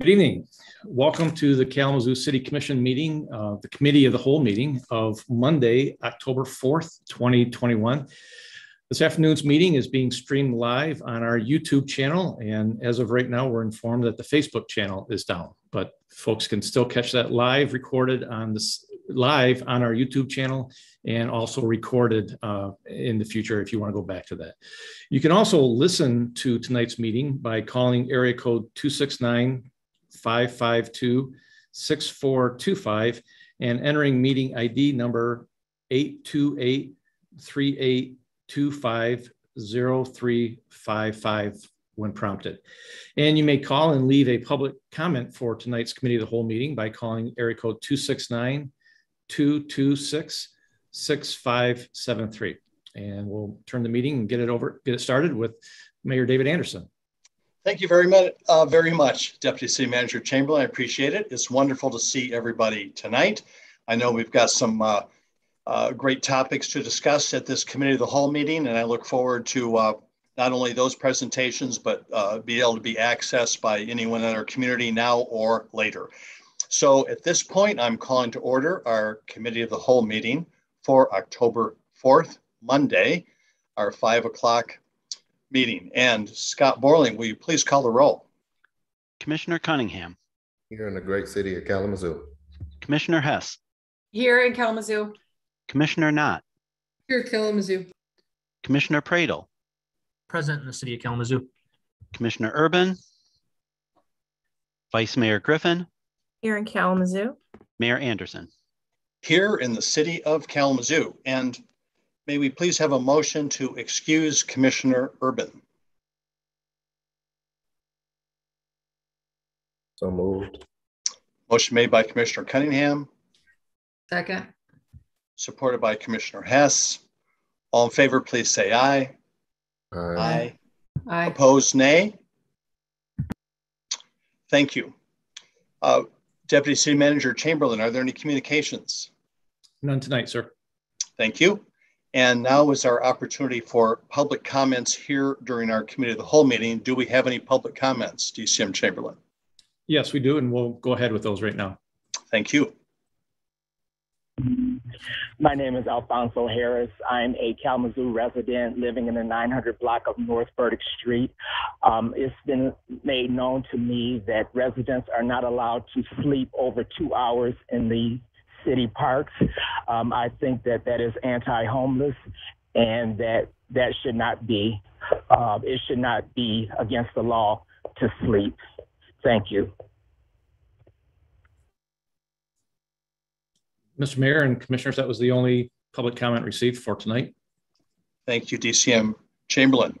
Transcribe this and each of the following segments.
Good evening. Welcome to the Kalamazoo City Commission meeting, uh, the Committee of the Whole meeting of Monday, October 4th, 2021. This afternoon's meeting is being streamed live on our YouTube channel. And as of right now, we're informed that the Facebook channel is down, but folks can still catch that live recorded on this live on our YouTube channel and also recorded uh, in the future if you want to go back to that. You can also listen to tonight's meeting by calling area code 269 552 6425 and entering meeting ID number 828 3825 0355 when prompted. And you may call and leave a public comment for tonight's Committee of the Whole meeting by calling area code 269 226 6573. And we'll turn the meeting and get it over, get it started with Mayor David Anderson. Thank you very much, uh, very much, Deputy City Manager Chamberlain. I appreciate it. It's wonderful to see everybody tonight. I know we've got some uh, uh, great topics to discuss at this Committee of the Whole meeting, and I look forward to uh, not only those presentations, but uh, be able to be accessed by anyone in our community now or later. So at this point, I'm calling to order our Committee of the Whole meeting for October 4th, Monday, our five o'clock meeting. And Scott Borling, will you please call the roll? Commissioner Cunningham. Here in the great city of Kalamazoo. Commissioner Hess. Here in Kalamazoo. Commissioner Knott. Here in Kalamazoo. Commissioner Praedel. Present in the city of Kalamazoo. Commissioner Urban. Vice Mayor Griffin. Here in Kalamazoo. Mayor Anderson. Here in the city of Kalamazoo. And May we please have a motion to excuse Commissioner Urban? So moved. Motion made by Commissioner Cunningham, Second. supported by Commissioner Hess. All in favor, please say aye. Aye. Aye. Opposed, nay. Thank you. Uh, Deputy City Manager Chamberlain, are there any communications? None tonight, sir. Thank you. And now is our opportunity for public comments here during our committee of the whole meeting. Do we have any public comments, DCM Chamberlain? Yes, we do, and we'll go ahead with those right now. Thank you. My name is Alfonso Harris. I'm a Kalamazoo resident living in the 900 block of North Burdick Street. Um, it's been made known to me that residents are not allowed to sleep over two hours in the city parks. Um, I think that that is anti-homeless, and that that should not be. Uh, it should not be against the law to sleep. Thank you. Mr. Mayor and Commissioners, that was the only public comment received for tonight. Thank you, DCM Chamberlain.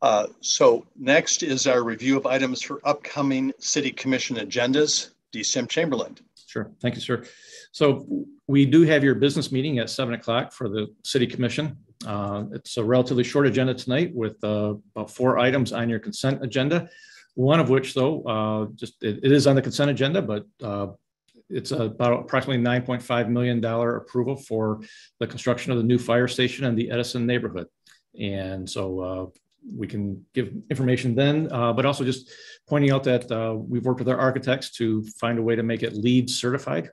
Uh, so next is our review of items for upcoming City Commission agendas. DCM Chamberlain. Sure. Thank you, sir. So we do have your business meeting at seven o'clock for the city commission. Uh, it's a relatively short agenda tonight with uh, about four items on your consent agenda. One of which, though, uh, just it, it is on the consent agenda, but uh, it's about approximately $9.5 million approval for the construction of the new fire station in the Edison neighborhood. And so uh, we can give information then, uh, but also just pointing out that uh, we've worked with our architects to find a way to make it LEED certified.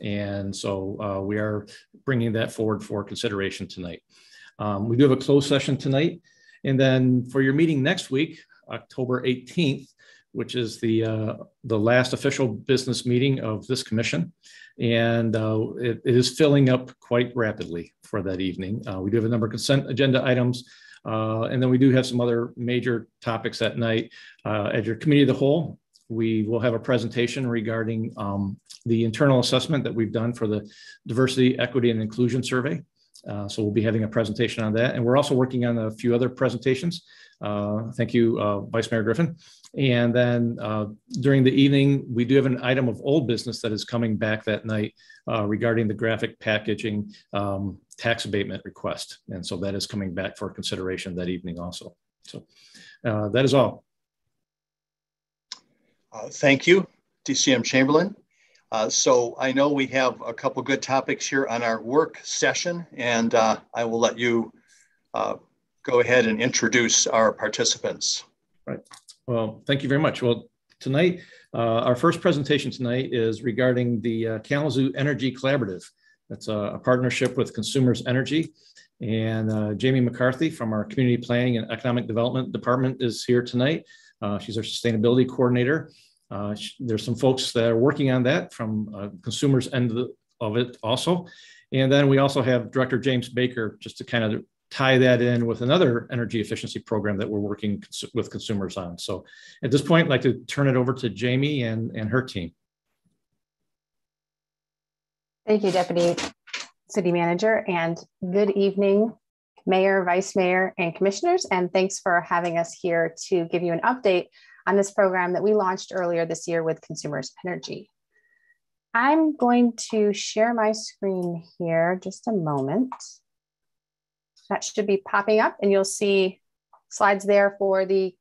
And so uh, we are bringing that forward for consideration tonight. Um, we do have a closed session tonight. And then for your meeting next week, October 18th, which is the uh, the last official business meeting of this commission, and uh, it, it is filling up quite rapidly for that evening. Uh, we do have a number of consent agenda items, uh, and then we do have some other major topics that night. Uh, at your committee of the whole, we will have a presentation regarding um, the internal assessment that we've done for the diversity, equity, and inclusion survey. Uh, so we'll be having a presentation on that. And we're also working on a few other presentations. Uh, thank you, uh, Vice Mayor Griffin. And then uh, during the evening, we do have an item of old business that is coming back that night uh, regarding the graphic packaging um, tax abatement request. And so that is coming back for consideration that evening also. So uh, that is all. thank you, DCM Chamberlain. Uh, so I know we have a couple good topics here on our work session, and uh, I will let you uh, go ahead and introduce our participants. Right. Well, thank you very much. Well, tonight. Uh, our first presentation tonight is regarding the uh, Kalamazoo Energy Collaborative. That's a, a partnership with Consumers Energy. And uh, Jamie McCarthy from our Community Planning and Economic Development Department is here tonight. Uh, she's our Sustainability Coordinator. Uh, there's some folks that are working on that from uh, consumers end of, the, of it also. And then we also have Director James Baker just to kind of tie that in with another energy efficiency program that we're working cons with consumers on. So at this point, I'd like to turn it over to Jamie and, and her team. Thank you, Deputy City Manager, and good evening, Mayor, Vice Mayor, and Commissioners. And thanks for having us here to give you an update on this program that we launched earlier this year with Consumers Energy. I'm going to share my screen here just a moment. That should be popping up and you'll see slides there for the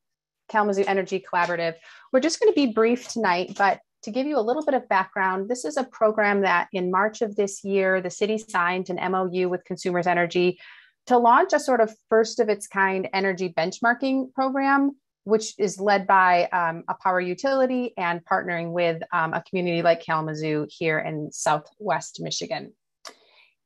Kalamazoo Energy Collaborative. We're just gonna be brief tonight, but to give you a little bit of background, this is a program that in March of this year, the city signed an MOU with Consumers Energy to launch a sort of first of its kind energy benchmarking program, which is led by um, a power utility and partnering with um, a community like Kalamazoo here in Southwest Michigan.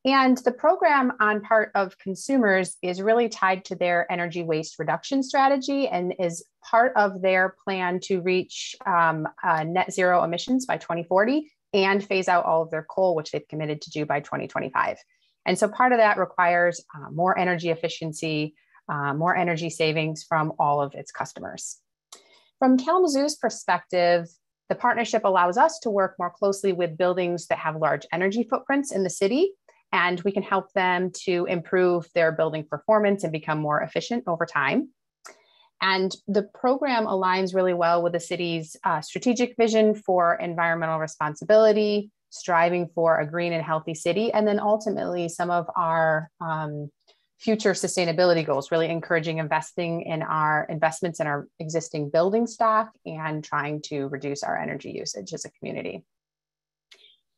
And the program on part of consumers is really tied to their energy waste reduction strategy and is part of their plan to reach um, uh, net zero emissions by 2040 and phase out all of their coal, which they've committed to do by 2025. And so part of that requires uh, more energy efficiency, uh, more energy savings from all of its customers. From Kalamazoo's perspective, the partnership allows us to work more closely with buildings that have large energy footprints in the city and we can help them to improve their building performance and become more efficient over time. And the program aligns really well with the city's uh, strategic vision for environmental responsibility, striving for a green and healthy city, and then ultimately some of our um, future sustainability goals, really encouraging investing in our investments in our existing building stock and trying to reduce our energy usage as a community.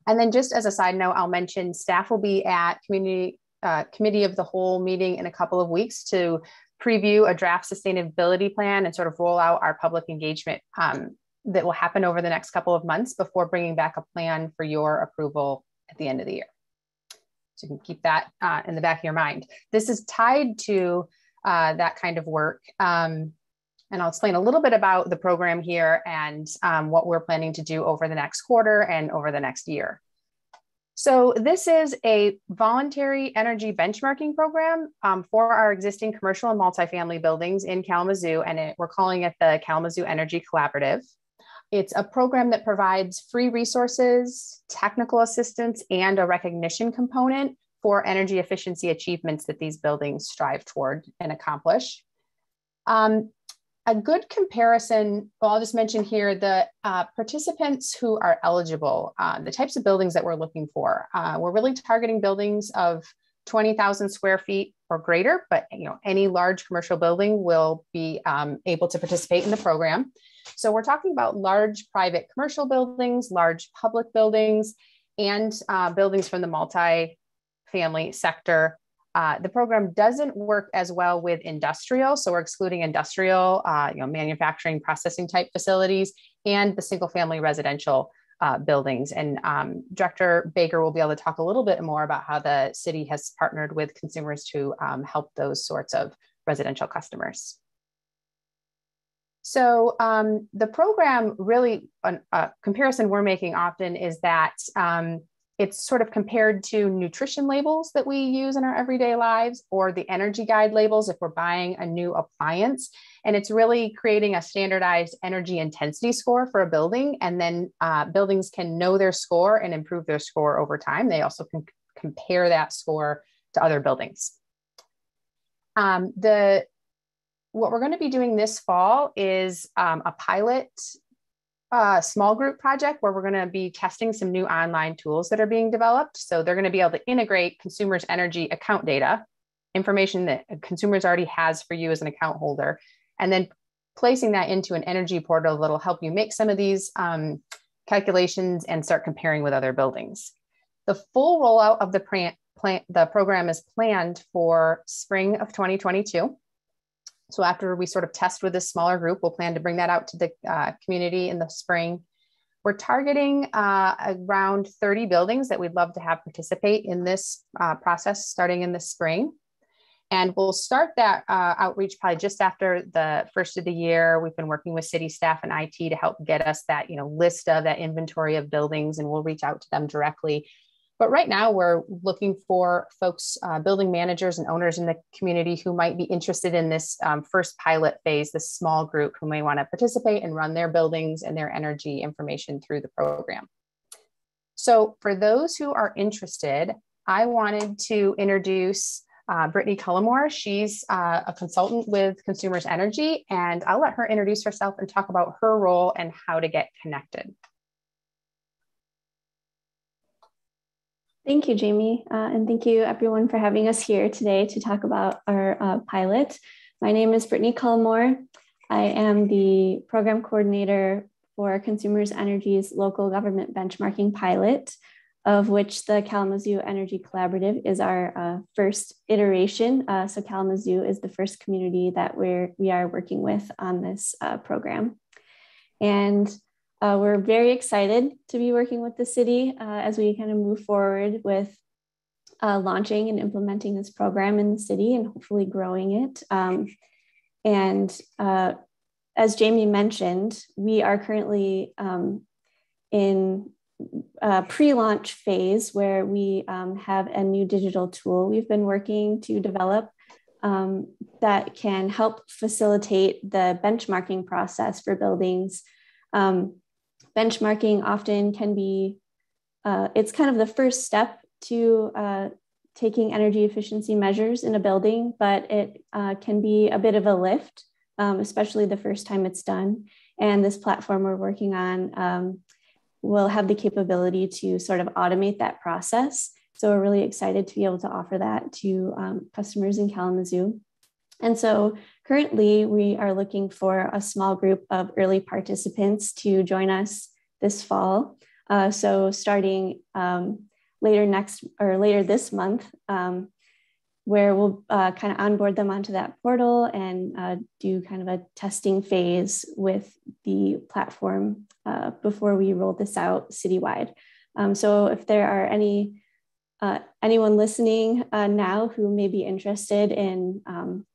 And then just as a side note, I'll mention staff will be at community uh, committee of the whole meeting in a couple of weeks to preview a draft sustainability plan and sort of roll out our public engagement um, that will happen over the next couple of months before bringing back a plan for your approval at the end of the year. So you can keep that uh, in the back of your mind. This is tied to uh, that kind of work. Um, and I'll explain a little bit about the program here and um, what we're planning to do over the next quarter and over the next year. So this is a voluntary energy benchmarking program um, for our existing commercial and multifamily buildings in Kalamazoo, and it, we're calling it the Kalamazoo Energy Collaborative. It's a program that provides free resources, technical assistance, and a recognition component for energy efficiency achievements that these buildings strive toward and accomplish. Um, a good comparison, well, I'll just mention here the uh, participants who are eligible, uh, the types of buildings that we're looking for. Uh, we're really targeting buildings of 20,000 square feet or greater, but you know any large commercial building will be um, able to participate in the program. So we're talking about large private commercial buildings, large public buildings, and uh, buildings from the multi-family sector uh, the program doesn't work as well with industrial, so we're excluding industrial, uh, you know, manufacturing, processing type facilities, and the single-family residential uh, buildings. And um, Director Baker will be able to talk a little bit more about how the city has partnered with consumers to um, help those sorts of residential customers. So um, the program really, a comparison we're making often is that um, it's sort of compared to nutrition labels that we use in our everyday lives or the energy guide labels if we're buying a new appliance. And it's really creating a standardized energy intensity score for a building. And then uh, buildings can know their score and improve their score over time. They also can compare that score to other buildings. Um, the what we're going to be doing this fall is um, a pilot a small group project where we're going to be testing some new online tools that are being developed. So they're going to be able to integrate consumers' energy account data, information that consumers already has for you as an account holder, and then placing that into an energy portal that'll help you make some of these um, calculations and start comparing with other buildings. The full rollout of the, plan, the program is planned for spring of 2022. So after we sort of test with this smaller group, we'll plan to bring that out to the uh, community in the spring. We're targeting uh, around 30 buildings that we'd love to have participate in this uh, process starting in the spring. And we'll start that uh, outreach probably just after the first of the year. We've been working with city staff and IT to help get us that, you know, list of that inventory of buildings, and we'll reach out to them directly. But right now, we're looking for folks, uh, building managers and owners in the community who might be interested in this um, first pilot phase, this small group who may want to participate and run their buildings and their energy information through the program. So, for those who are interested, I wanted to introduce uh, Brittany Cullimore. She's uh, a consultant with Consumers Energy, and I'll let her introduce herself and talk about her role and how to get connected. Thank you, Jamie, uh, and thank you everyone for having us here today to talk about our uh, pilot. My name is Brittany Cullimore. I am the program coordinator for Consumers Energy's local government benchmarking pilot of which the Kalamazoo Energy Collaborative is our uh, first iteration. Uh, so Kalamazoo is the first community that we're, we are working with on this uh, program. And uh, we're very excited to be working with the city uh, as we kind of move forward with uh, launching and implementing this program in the city and hopefully growing it. Um, and as Jamie mentioned, we are currently um, in uh, pre-launch phase where we um, have a new digital tool we've been working to develop um, that can help facilitate the benchmarking process for buildings. Benchmarking often can be, uh, it's kind of the first step to uh, taking energy efficiency measures in a building, but it uh, can be a bit of a lift, um, especially the first time it's done. And this platform we're working on um, will have the capability to sort of automate that process. So we're really excited to be able to offer that to um, customers in Kalamazoo. And so currently we are looking for a small group of early participants to join us this fall. Uh, so starting um, later next or later this month, um, where we'll uh, kind of onboard them onto that portal and uh, do kind of a testing phase with the platform uh, before we roll this out citywide. Um, so if there are any uh, anyone listening uh, now who may be interested in um,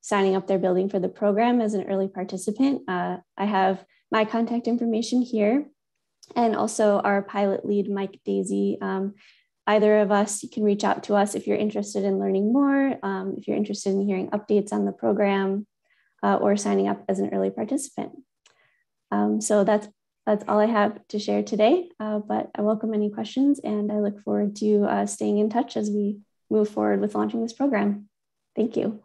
signing up their building for the program as an early participant, uh, I have my contact information here and also our pilot lead, Mike Daisy. Um, either of us, you can reach out to us if you're interested in learning more, um, if you're interested in hearing updates on the program, uh, or signing up as an early participant. Um, so that's that's all I have to share today, uh, but I welcome any questions and I look forward to uh, staying in touch as we move forward with launching this program. Thank you.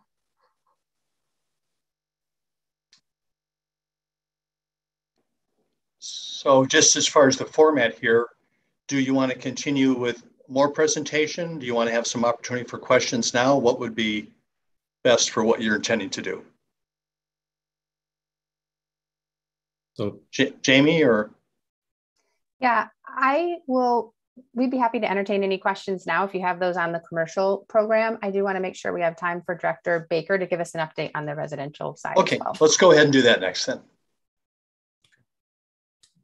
So just as far as the format here, do you want to continue with more presentation? Do you want to have some opportunity for questions now? What would be best for what you're intending to do? So, J Jamie or? Yeah, I will. We'd be happy to entertain any questions now if you have those on the commercial program. I do want to make sure we have time for Director Baker to give us an update on the residential side. Okay, well. let's go ahead and do that next then.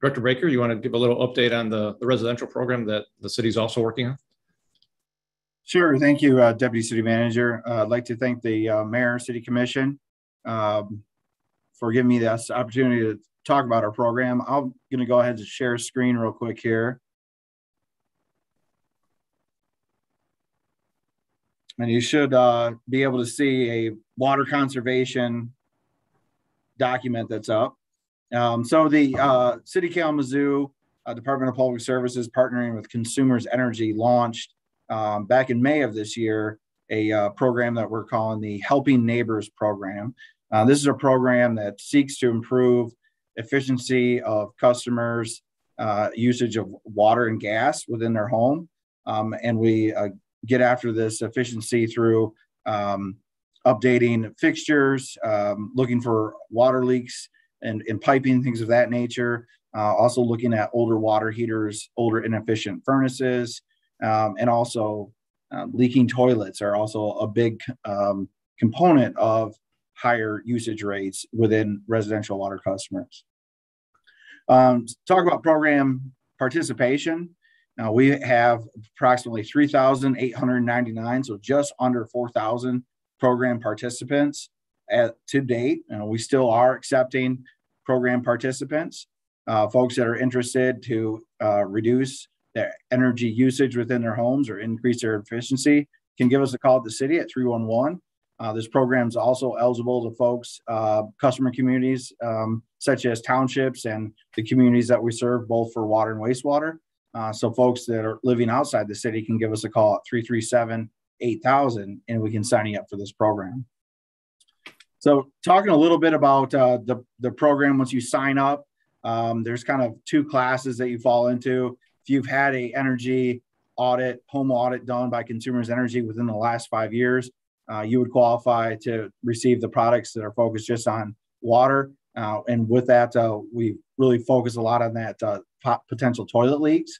Director Baker, you want to give a little update on the, the residential program that the city's also working on? Sure. Thank you, uh, Deputy City Manager. Uh, I'd like to thank the uh, Mayor, City Commission um, for giving me this opportunity to talk about our program. I'm going to go ahead and share a screen real quick here. And you should uh, be able to see a water conservation document that's up. Um, so the uh, City Kalamazoo uh, Department of Public Services partnering with Consumers Energy launched um, back in May of this year a uh, program that we're calling the Helping Neighbors Program. Uh, this is a program that seeks to improve efficiency of customers' uh, usage of water and gas within their home. Um, and we uh, get after this efficiency through um, updating fixtures, um, looking for water leaks and, and piping, things of that nature. Uh, also looking at older water heaters, older inefficient furnaces, um, and also uh, leaking toilets are also a big um, component of higher usage rates within residential water customers. Um, talk about program participation. Now we have approximately 3,899, so just under 4,000 program participants at, to date. We still are accepting program participants, uh, folks that are interested to uh, reduce their energy usage within their homes or increase their efficiency can give us a call at the city at 311. Uh, this program is also eligible to folks, uh, customer communities um, such as townships and the communities that we serve, both for water and wastewater. Uh, so folks that are living outside the city can give us a call at 337 8000 and we can sign you up for this program. So talking a little bit about uh, the, the program, once you sign up, um, there's kind of two classes that you fall into. If you've had a energy audit, home audit done by Consumers Energy within the last five years, uh, you would qualify to receive the products that are focused just on water. Uh, and with that, uh, we really focus a lot on that uh, potential toilet leaks.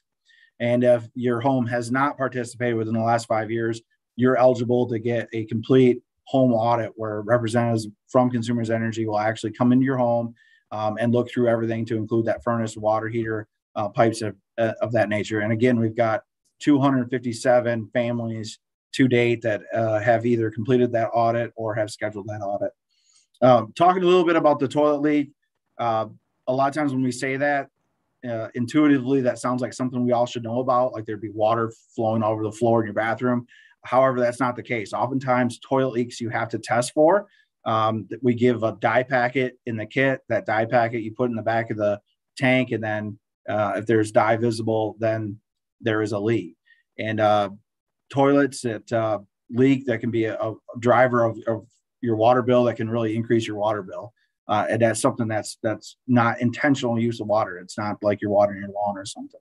And if your home has not participated within the last five years, you're eligible to get a complete home audit where representatives from Consumers Energy will actually come into your home um, and look through everything to include that furnace, water heater, uh, pipes of, uh, of that nature. And again, we've got 257 families to date that uh, have either completed that audit or have scheduled that audit. Um, talking a little bit about the toilet leak, uh, a lot of times when we say that, uh, intuitively, that sounds like something we all should know about, like there'd be water flowing over the floor in your bathroom. However, that's not the case. Oftentimes, toilet leaks you have to test for. Um, we give a dye packet in the kit. That dye packet you put in the back of the tank, and then uh, if there's dye visible, then there is a leak. And uh, toilets that uh, leak that can be a, a driver of, of, your water bill that can really increase your water bill. Uh, and that's something that's that's not intentional use of water. It's not like you're watering your lawn or something.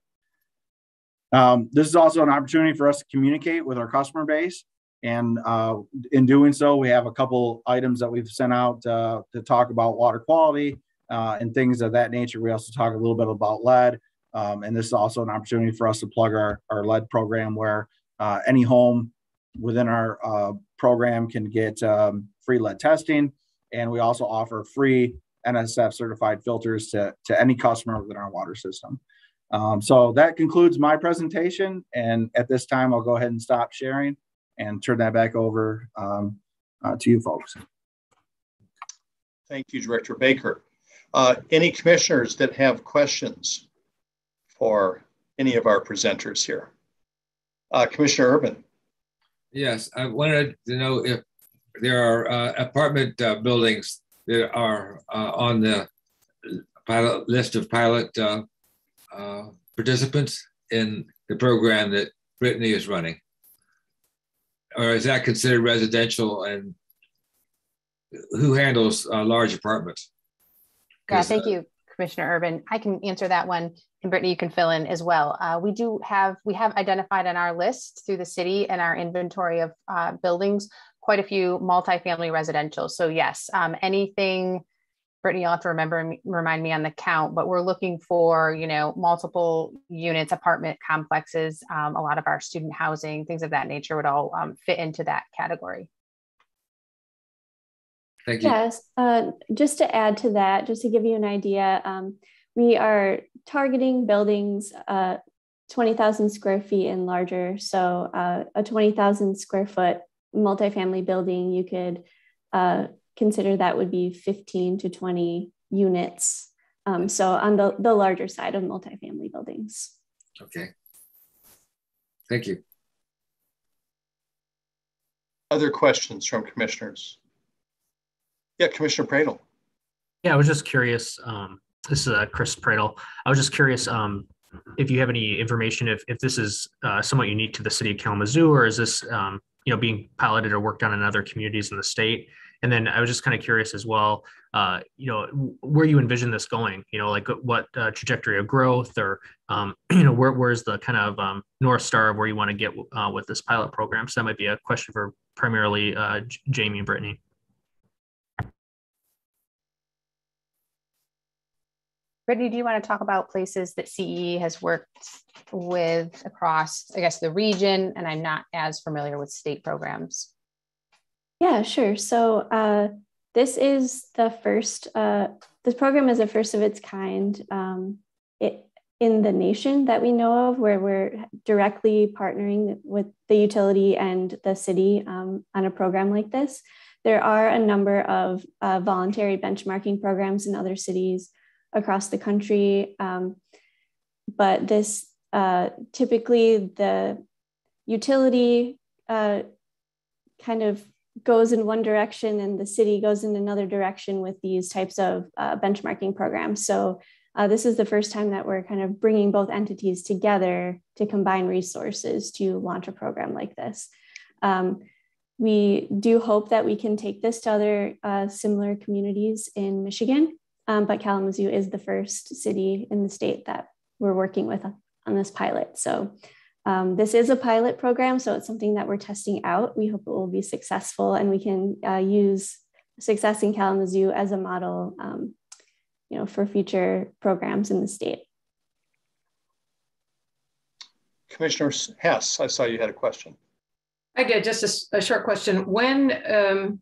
Um, this is also an opportunity for us to communicate with our customer base. And uh, in doing so, we have a couple items that we've sent out uh, to talk about water quality uh, and things of that nature. We also talk a little bit about lead. Um, and this is also an opportunity for us to plug our, our lead program where uh, any home within our uh, program can get um, free lead testing. And we also offer free NSF certified filters to, to any customer within our water system. Um, so that concludes my presentation. And at this time, I'll go ahead and stop sharing and turn that back over um, uh, to you folks. Thank you, Director Baker. Uh, any commissioners that have questions for any of our presenters here? Uh, Commissioner Urban. Yes, I wanted to know if there are uh, apartment uh, buildings that are uh, on the pilot list of pilot uh, uh, participants in the program that Brittany is running, or is that considered residential? And who handles large apartments? Yeah, thank you, Commissioner Urban. I can answer that one and Brittany, you can fill in as well. Uh, we do have, we have identified on our list through the city and our inventory of uh, buildings, quite a few multifamily residential. So yes, um, anything, Brittany, you'll have to remember, remind me on the count, but we're looking for, you know, multiple units, apartment complexes, um, a lot of our student housing, things of that nature would all um, fit into that category. Thank you. Yes, uh, just to add to that, just to give you an idea, um, we are targeting buildings uh, 20,000 square feet and larger. So uh, a 20,000 square foot multifamily building, you could uh, consider that would be 15 to 20 units. Um, so on the, the larger side of multifamily buildings. Okay. Thank you. Other questions from commissioners? Yeah, Commissioner Praedel. Yeah, I was just curious. Um, this is uh, Chris Praedel. I was just curious um, if you have any information if, if this is uh, somewhat unique to the city of Kalamazoo or is this um, you know being piloted or worked on in other communities in the state? And then I was just kind of curious as well, uh, you know, where you envision this going, you know, like what uh, trajectory of growth or, um, you know, where, where's the kind of um, North Star of where you want to get uh, with this pilot program? So that might be a question for primarily uh, Jamie and Brittany. Brittany, do you want to talk about places that CE has worked with across, I guess, the region? And I'm not as familiar with state programs. Yeah, sure. So uh, this is the first, uh, this program is the first of its kind um, it, in the nation that we know of, where we're directly partnering with the utility and the city um, on a program like this. There are a number of uh, voluntary benchmarking programs in other cities across the country, um, but this uh, typically the utility uh, kind of goes in one direction and the city goes in another direction with these types of uh, benchmarking programs. So uh, this is the first time that we're kind of bringing both entities together to combine resources to launch a program like this. Um, we do hope that we can take this to other uh, similar communities in Michigan, um, but Kalamazoo is the first city in the state that we're working with on this pilot. So um, this is a pilot program, so it's something that we're testing out. We hope it will be successful and we can uh, use success in Kalamazoo as a model um, you know, for future programs in the state. Commissioner Hess, I saw you had a question. I did, just a, a short question. When, um,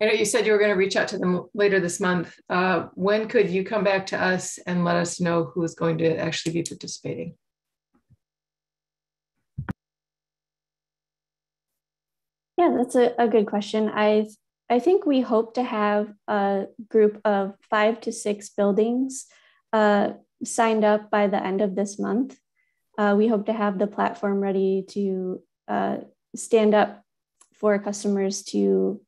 I know you said you were going to reach out to them later this month. Uh, when could you come back to us and let us know who is going to actually be participating? Yeah, that's a, a good question. I I think we hope to have a group of five to six buildings uh, signed up by the end of this month. Uh, we hope to have the platform ready to uh, stand up for customers to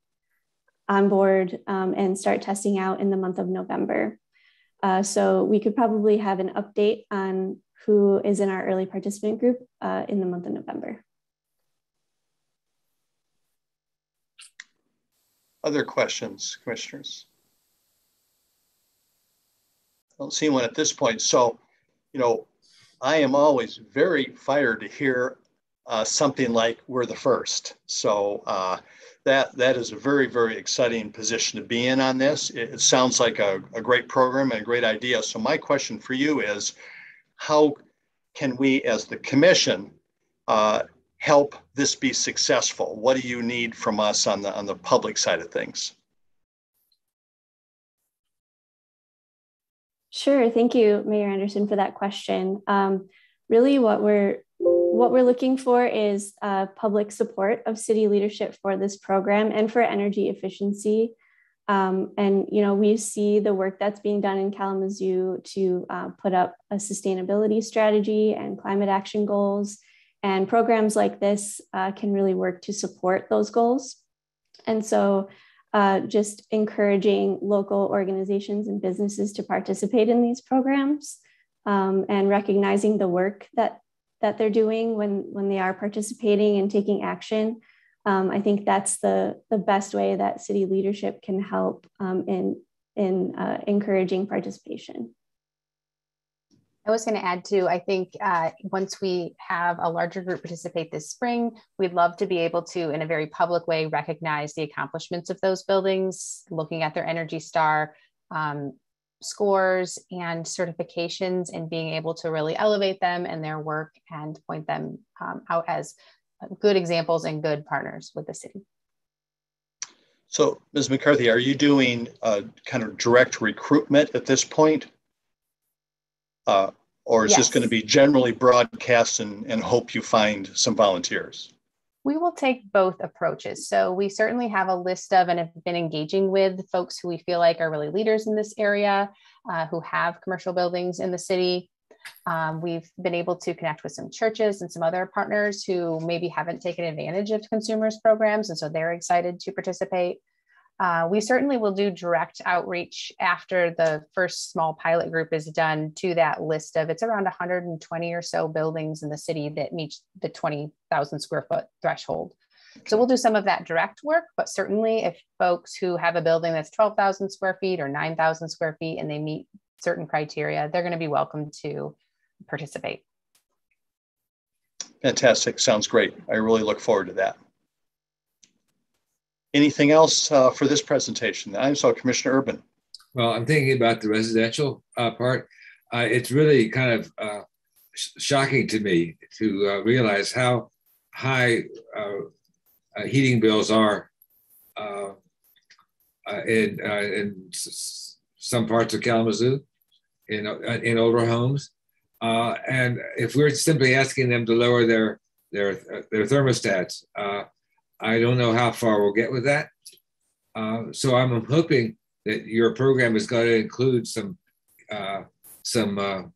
onboard um, and start testing out in the month of November. Uh, so we could probably have an update on who is in our early participant group uh, in the month of November. Other questions, commissioners? I don't see one at this point. So, you know, I am always very fired to hear uh, something like we're the first. So uh, that that is a very very exciting position to be in on this. It, it sounds like a, a great program and a great idea. So my question for you is, how can we as the commission uh, help this be successful? What do you need from us on the on the public side of things? Sure, thank you, Mayor Anderson, for that question. Um, really, what we're what we're looking for is uh, public support of city leadership for this program and for energy efficiency. Um, and you know, we see the work that's being done in Kalamazoo to uh, put up a sustainability strategy and climate action goals and programs like this uh, can really work to support those goals. And so, uh, just encouraging local organizations and businesses to participate in these programs um, and recognizing the work that, that they're doing when, when they are participating and taking action. Um, I think that's the, the best way that city leadership can help um, in, in uh, encouraging participation. I was going to add too, I think uh, once we have a larger group participate this spring, we'd love to be able to, in a very public way, recognize the accomplishments of those buildings, looking at their Energy Star um, scores and certifications and being able to really elevate them and their work and point them um, out as good examples and good partners with the city. So, Ms. McCarthy, are you doing kind of direct recruitment at this point? Uh, or is yes. this going to be generally broadcast and, and hope you find some volunteers? We will take both approaches. So we certainly have a list of and have been engaging with folks who we feel like are really leaders in this area, uh, who have commercial buildings in the city. Um, we've been able to connect with some churches and some other partners who maybe haven't taken advantage of consumers programs, and so they're excited to participate. Uh, we certainly will do direct outreach after the first small pilot group is done to that list of it's around 120 or so buildings in the city that meet the 20,000 square foot threshold. So we'll do some of that direct work, but certainly if folks who have a building that's 12,000 square feet or 9,000 square feet and they meet certain criteria, they're going to be welcome to participate. Fantastic. Sounds great. I really look forward to that. Anything else uh, for this presentation? I saw Commissioner Urban. Well, I'm thinking about the residential uh, part. Uh, it's really kind of uh, sh shocking to me to uh, realize how high uh, heating bills are in, in some parts of Kalamazoo, in, in older homes. And if we're simply asking them to lower their, their, their thermostats, I don't know how far we'll get with that. so I'm hoping that your program is going to include some some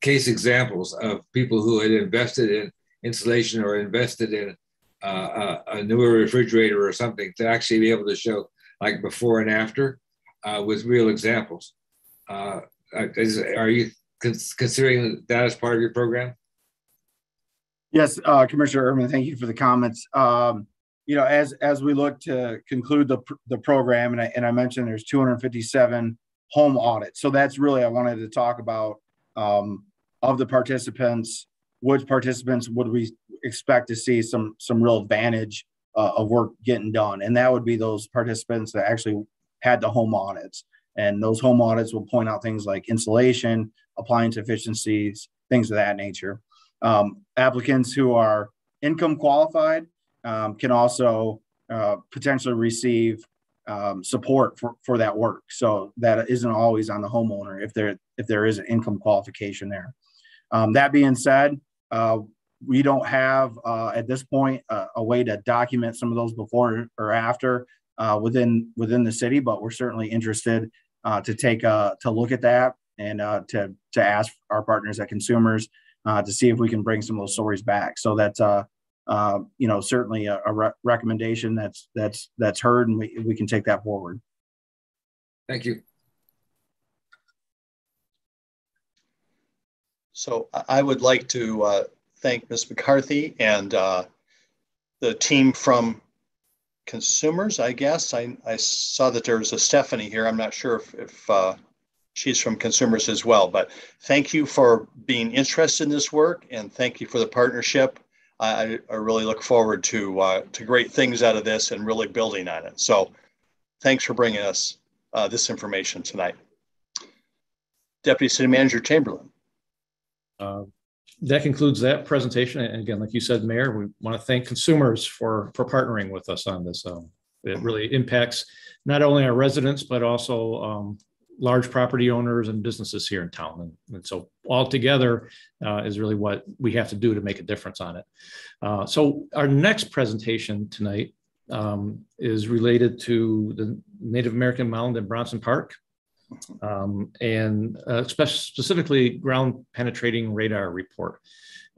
case examples of people who had invested in insulation or invested in uh, a, a, newer refrigerator or something to actually be able to show like before and after uh, with real examples. Uh, is, are you considering that as part of your program? Yes, uh, Commissioner Urban, thank you for the comments. Um, you know, as as we look to conclude the the program, and I, and I mentioned there's 257 home audits, so that's really I wanted to talk about um, of the participants, which participants would we expect to see some some real advantage uh, of work getting done, and that would be those participants that actually had the home audits, and those home audits will point out things like insulation, appliance efficiencies, things of that nature. Um, applicants who are income qualified um, can also uh, potentially receive um, support for, for that work. So that isn't always on the homeowner if there if there is an income qualification there. Um, that being said, uh, we don't have uh, at this point uh, a way to document some of those before or after uh, within within the city, but we're certainly interested uh, to take a to look at that and uh, to to ask our partners at consumers to see if we can bring some of those stories back. So that's you know certainly a, a re recommendation that's that's that's heard, and we we can take that forward. Thank you. So I would like to uh, thank Ms. McCarthy and uh, the team from consumers, I guess. I, I saw that there's a Stephanie here. I'm not sure if, if uh, she's from consumers as well, but thank you for being interested in this work and thank you for the partnership. I, I really look forward to, uh, to great things out of this and really building on it. So thanks for bringing us uh, this information tonight. Deputy City Manager Chamberlain. Uh, that concludes that presentation. And again, like you said, Mayor, we want to thank consumers for for partnering with us on this. Um, it really impacts not only our residents but also um, large property owners and businesses here in town. And, and so all together uh, is really what we have to do to make a difference on it. Uh, so our next presentation tonight um, is related to the Native American Mound in Bronson Park um, and uh, specifically ground penetrating radar report.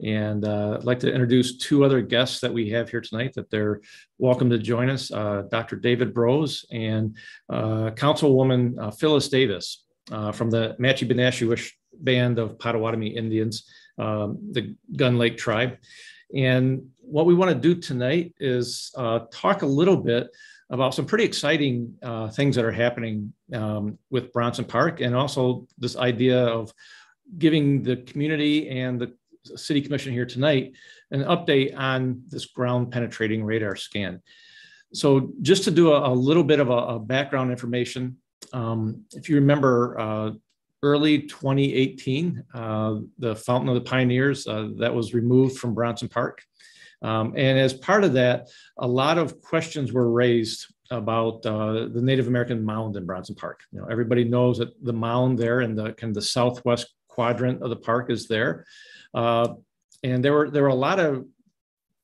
And uh, I'd like to introduce two other guests that we have here tonight that they're welcome to join us, uh, Dr. David Brose and uh, Councilwoman uh, Phyllis Davis uh, from the Match-E-Be-Nash-She-Wish Band of Potawatomi Indians, um, the Gun Lake Tribe. And what we want to do tonight is talk a little bit about some pretty exciting uh, things that are happening um, with Bronson Park, and also this idea of giving the community and the city commission here tonight an update on this ground penetrating radar scan. So just to do a, a little bit of a, a background information, um, if you remember uh, early 2018, uh, the Fountain of the Pioneers, uh, that was removed from Bronson Park. Um, and as part of that, a lot of questions were raised about uh, the Native American mound in Bronson Park. You know, everybody knows that the mound there in the kind of the southwest quadrant of the park is there, uh, and there were there were a lot of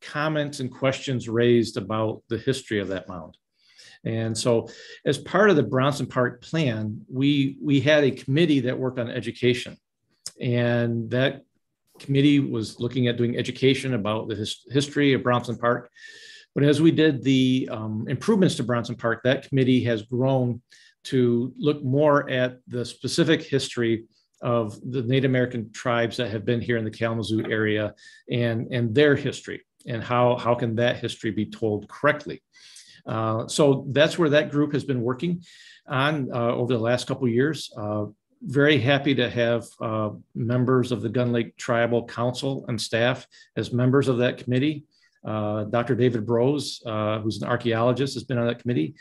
comments and questions raised about the history of that mound. And so, as part of the Bronson Park plan, we we had a committee that worked on education, and that committee was looking at doing education about the his, history of Bronson Park. But as we did the um, improvements to Bronson Park, that committee has grown to look more at the specific history of the Native American tribes that have been here in the Kalamazoo area and, and their history and how, how can that history be told correctly. Uh, so that's where that group has been working on uh, over the last couple years. Uh, very happy to have uh, members of the Gun Lake Tribal Council and staff as members of that committee. Uh, Dr. David Brose, uh, who's an archaeologist, has been on that committee.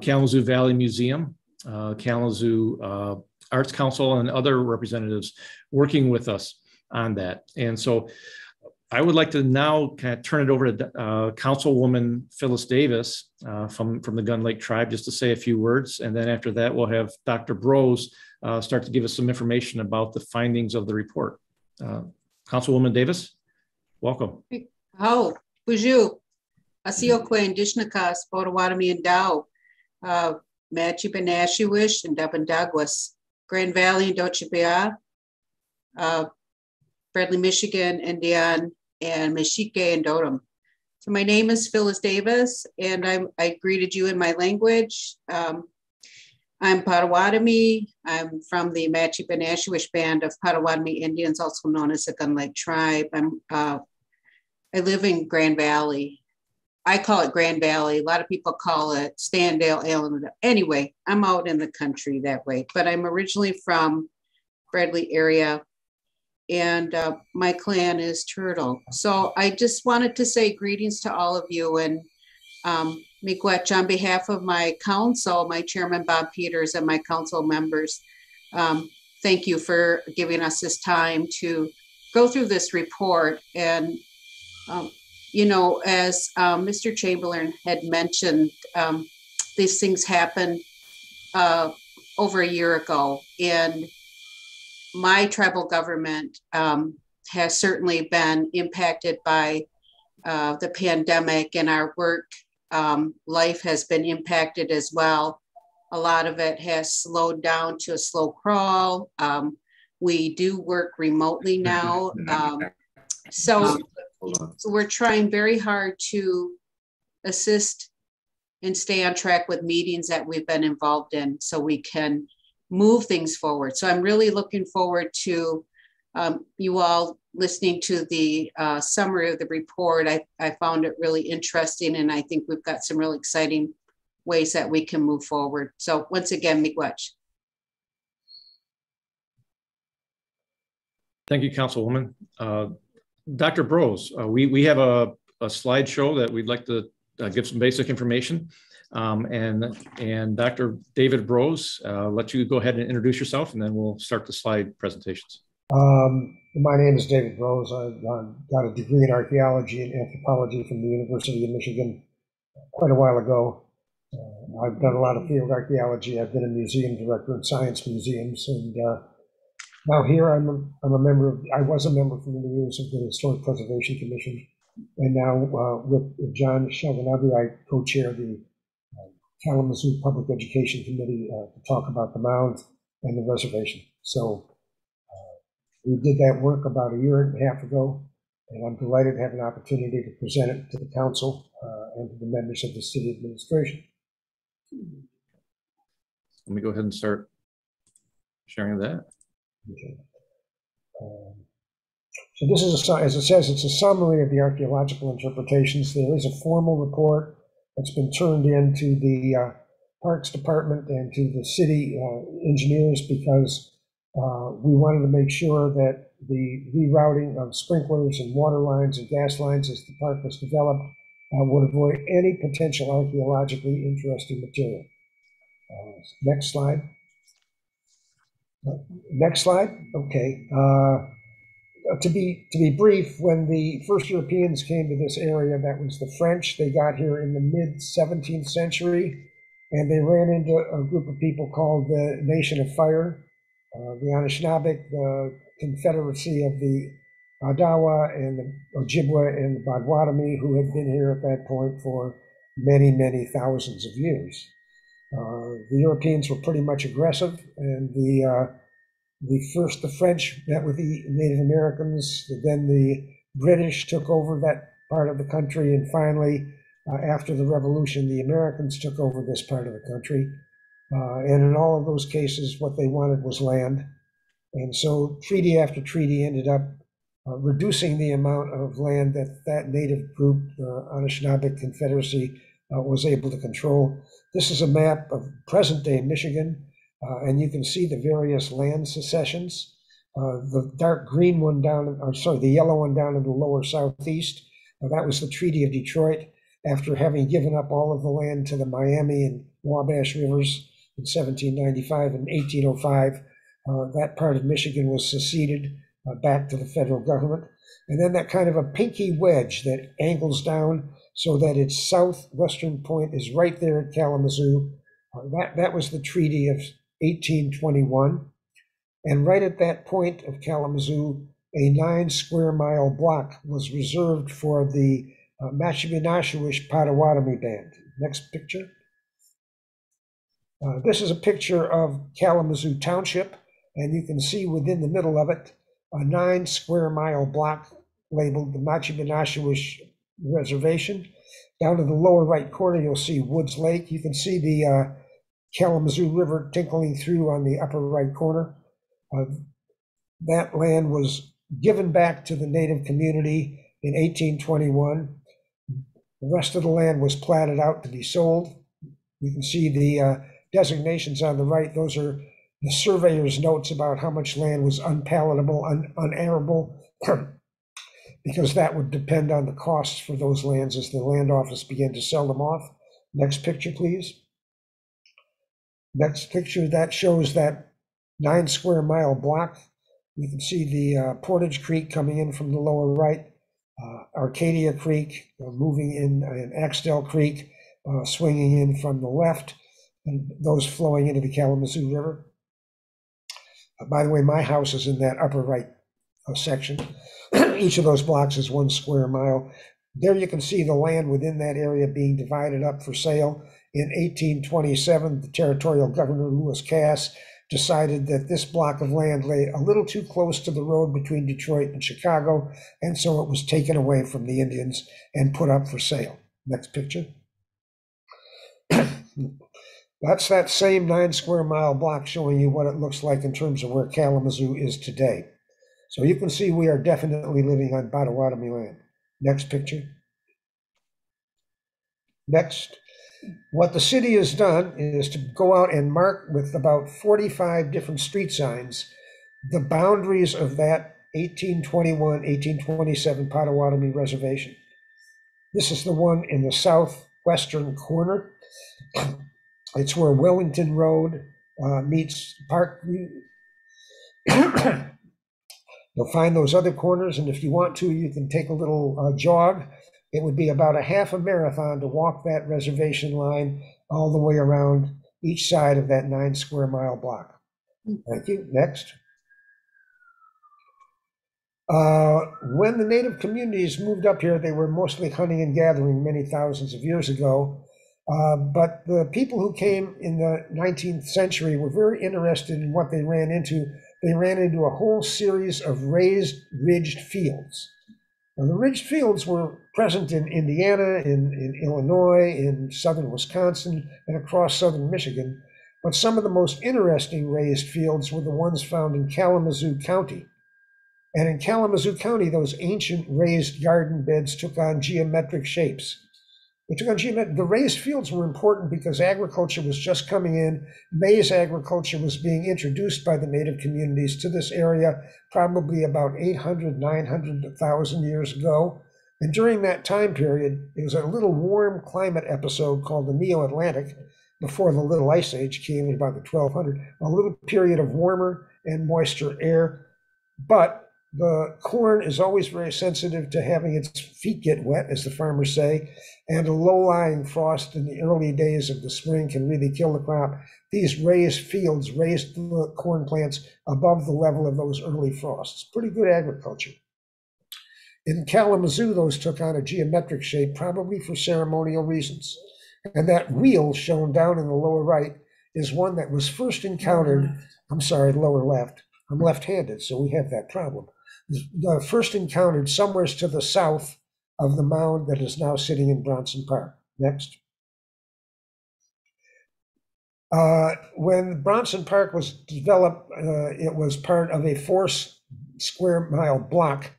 Kalamazoo Valley Museum, Kalamazoo Arts Council, and other representatives working with us on that. And so I would like to now kind of turn it over to uh, Councilwoman Phyllis Davis uh, from, from the Gun Lake Tribe just to say a few words. And then after that, we'll have Dr. Brose uh, start to give us some information about the findings of the report. Uh, Councilwoman Davis, welcome. Hau, Buju, Asio Queen, Dishnakas, Potawatomi and Dow, uh, Match-E-Be-Nash-She-Wish and Dubin Douglas, Grand Valley and Dochibia, uh, Bradley, Michigan, Indiana, and Mishike and Dotem. So my name is Phyllis Davis, and I'm, I greeted you in my language. Um, I'm Potawatomi. I'm from the Match-E-Be-Nash-She-Wish Band of Potawatomi Indians, also known as the Gun Lake Tribe. I'm, uh, I live in Grand Valley. I call it Grand Valley. A lot of people call it Standale, Allen. Anyway, I'm out in the country that way, but I'm originally from Bradley area and uh, my clan is Turtle. So I just wanted to say greetings to all of you and um, Miigwech on behalf of my council, my chairman Bob Peters, and my council members. Um, thank you for giving us this time to go through this report. And, um, you know, as um, Mr. Chamberlain had mentioned, um, these things happened uh, over a year ago. And my tribal government um, has certainly been impacted by uh, the pandemic, and our work um, life has been impacted as well. A lot of it has slowed down to a slow crawl. Um, we do work remotely now. Um, so, so we're trying very hard to assist and stay on track with meetings that we've been involved in so we can move things forward. So I'm really looking forward to um, you all listening to the uh, summary of the report. I, I found it really interesting, and I think we've got some really exciting ways that we can move forward. So once again, miigwech. Thank you, Councilwoman. Uh, Dr. Brose, uh, we, we have a, a slideshow that we'd like to uh, give some basic information. Um, and, and Dr. David Brose, uh, let you go ahead and introduce yourself and then we'll start the slide presentations. Um, my name is David Brose. I, I got a degree in archaeology and anthropology from the University of Michigan quite a while ago. Uh, I've done a lot of field archaeology. I've been a museum director in science museums, and uh, now here I'm a, I'm a member of. I was a member for many years of the Historic Preservation Commission, and now uh, with John Shagonaby, I co-chair the Kalamazoo Public Education Committee uh, to talk about the mound and the reservation. So uh, we did that work about a year and a half ago, and I'm delighted to have an opportunity to present it to the council uh, and to the members of the city administration. Let me go ahead and start sharing that. Um, so this is, a, as it says, it's a summary of the archaeological interpretations. There is a formal report that's been turned into the uh, Parks Department and to the city uh, engineers because uh, we wanted to make sure that the rerouting of sprinklers and water lines and gas lines as the park was developed uh, would avoid any potential archaeologically interesting material. Uh, next slide. Uh, next slide. Okay to be to be brief, when the first Europeans came to this area, that was the French. They got here in the mid 17th century, and they ran into a group of people called the Nation of Fire, uh, the Anishinaabeg, the Confederacy of the Odawa and the Ojibwa and the Potawatomi, who had been here at that point for many, many thousands of years. Uh, the Europeans were pretty much aggressive, and the uh, the first the French met with the Native Americans, then the British took over that part of the country, and finally, uh, after the Revolution, the Americans took over this part of the country. Uh, and in all of those cases, what they wanted was land. And so, treaty after treaty ended up uh, reducing the amount of land that that native group, uh, Anishinaabe Confederacy, was able to control. This is a map of present day Michigan. Uh, and you can see the various land secessions. Uh, the dark green one down, or sorry, the yellow one down in the lower southeast, uh, that was the Treaty of Detroit. After having given up all of the land to the Miami and Wabash rivers in 1795 and 1805, uh, that part of Michigan was seceded uh, back to the federal government. And then that kind of a pinky wedge that angles down so that its southwestern point is right there at Kalamazoo. Uh, that, that was the Treaty of 1821. And right at that point of Kalamazoo, a nine square mile block was reserved for the uh, Match-E-Be-Nash-She-Wish Potawatomi Band. Next picture. Uh, this is a picture of Kalamazoo Township, and you can see within the middle of it a nine square mile block labeled the Match-E-Be-Nash-She-Wish Reservation. Down to the lower right corner, you'll see Woods Lake. You can see the uh, Kalamazoo River tinkling through on the upper right corner. Uh, that land was given back to the native community in 1821. The rest of the land was platted out to be sold. You can see the uh, designations on the right. Those are the surveyor's notes about how much land was unpalatable, un- unarable, because that would depend on the costs for those lands as the land office began to sell them off. Next picture, please. Next picture, that shows that nine square mile block. You can see the uh, Portage Creek coming in from the lower right, uh, Arcadia Creek uh, moving in, and Axtell Creek uh, swinging in from the left, and those flowing into the Kalamazoo River. Uh, by the way, my house is in that upper right uh, section. Each of those blocks is one square mile. There you can see the land within that area being divided up for sale. In 1827, the territorial governor, Lewis Cass, decided that this block of land lay a little too close to the road between Detroit and Chicago, and so it was taken away from the Indians and put up for sale. Next picture. That's that same nine square mile block showing you what it looks like in terms of where Kalamazoo is today. So you can see we are definitely living on Potawatomi land. Next picture. Next. What the city has done is to go out and mark with about 45 different street signs the boundaries of that 1821 1827 Potawatomi reservation. This is the one in the southwestern corner. It's where Wellington Road uh, meets Park. You'll find those other corners, and if you want to, you can take a little uh, jog. It would be about a half a marathon to walk that reservation line all the way around each side of that nine square mile block. Thank you. Next. Uh, when the native communities moved up here, they were mostly hunting and gathering many thousands of years ago. Uh, but the people who came in the 19th century were very interested in what they ran into. They ran into a whole series of raised, ridged fields. Now, the ridged fields were present in Indiana, in, in Illinois, in southern Wisconsin, and across southern Michigan. But some of the most interesting raised fields were the ones found in Kalamazoo County. And in Kalamazoo County, those ancient raised garden beds took on geometric shapes. The raised fields were important because agriculture was just coming in. Maize agriculture was being introduced by the native communities to this area probably about 800, 900, 1,000 years ago. And during that time period, it was a little warm climate episode called the Neo Atlantic before the Little Ice Age came in about the 1200, a little period of warmer and moister air. But the corn is always very sensitive to having its feet get wet, as the farmers say, and a low lying frost in the early days of the spring can really kill the crop. These raised fields raised the corn plants above the level of those early frosts. Pretty good agriculture. In Kalamazoo, those took on a geometric shape, probably for ceremonial reasons. And that wheel shown down in the lower right is one that was first encountered. I'm sorry, lower left. I'm left handed, so we have that problem first encountered somewhere to the south of the mound that is now sitting in Bronson Park. Next. Uh, when Bronson Park was developed, uh, it was part of a four square mile block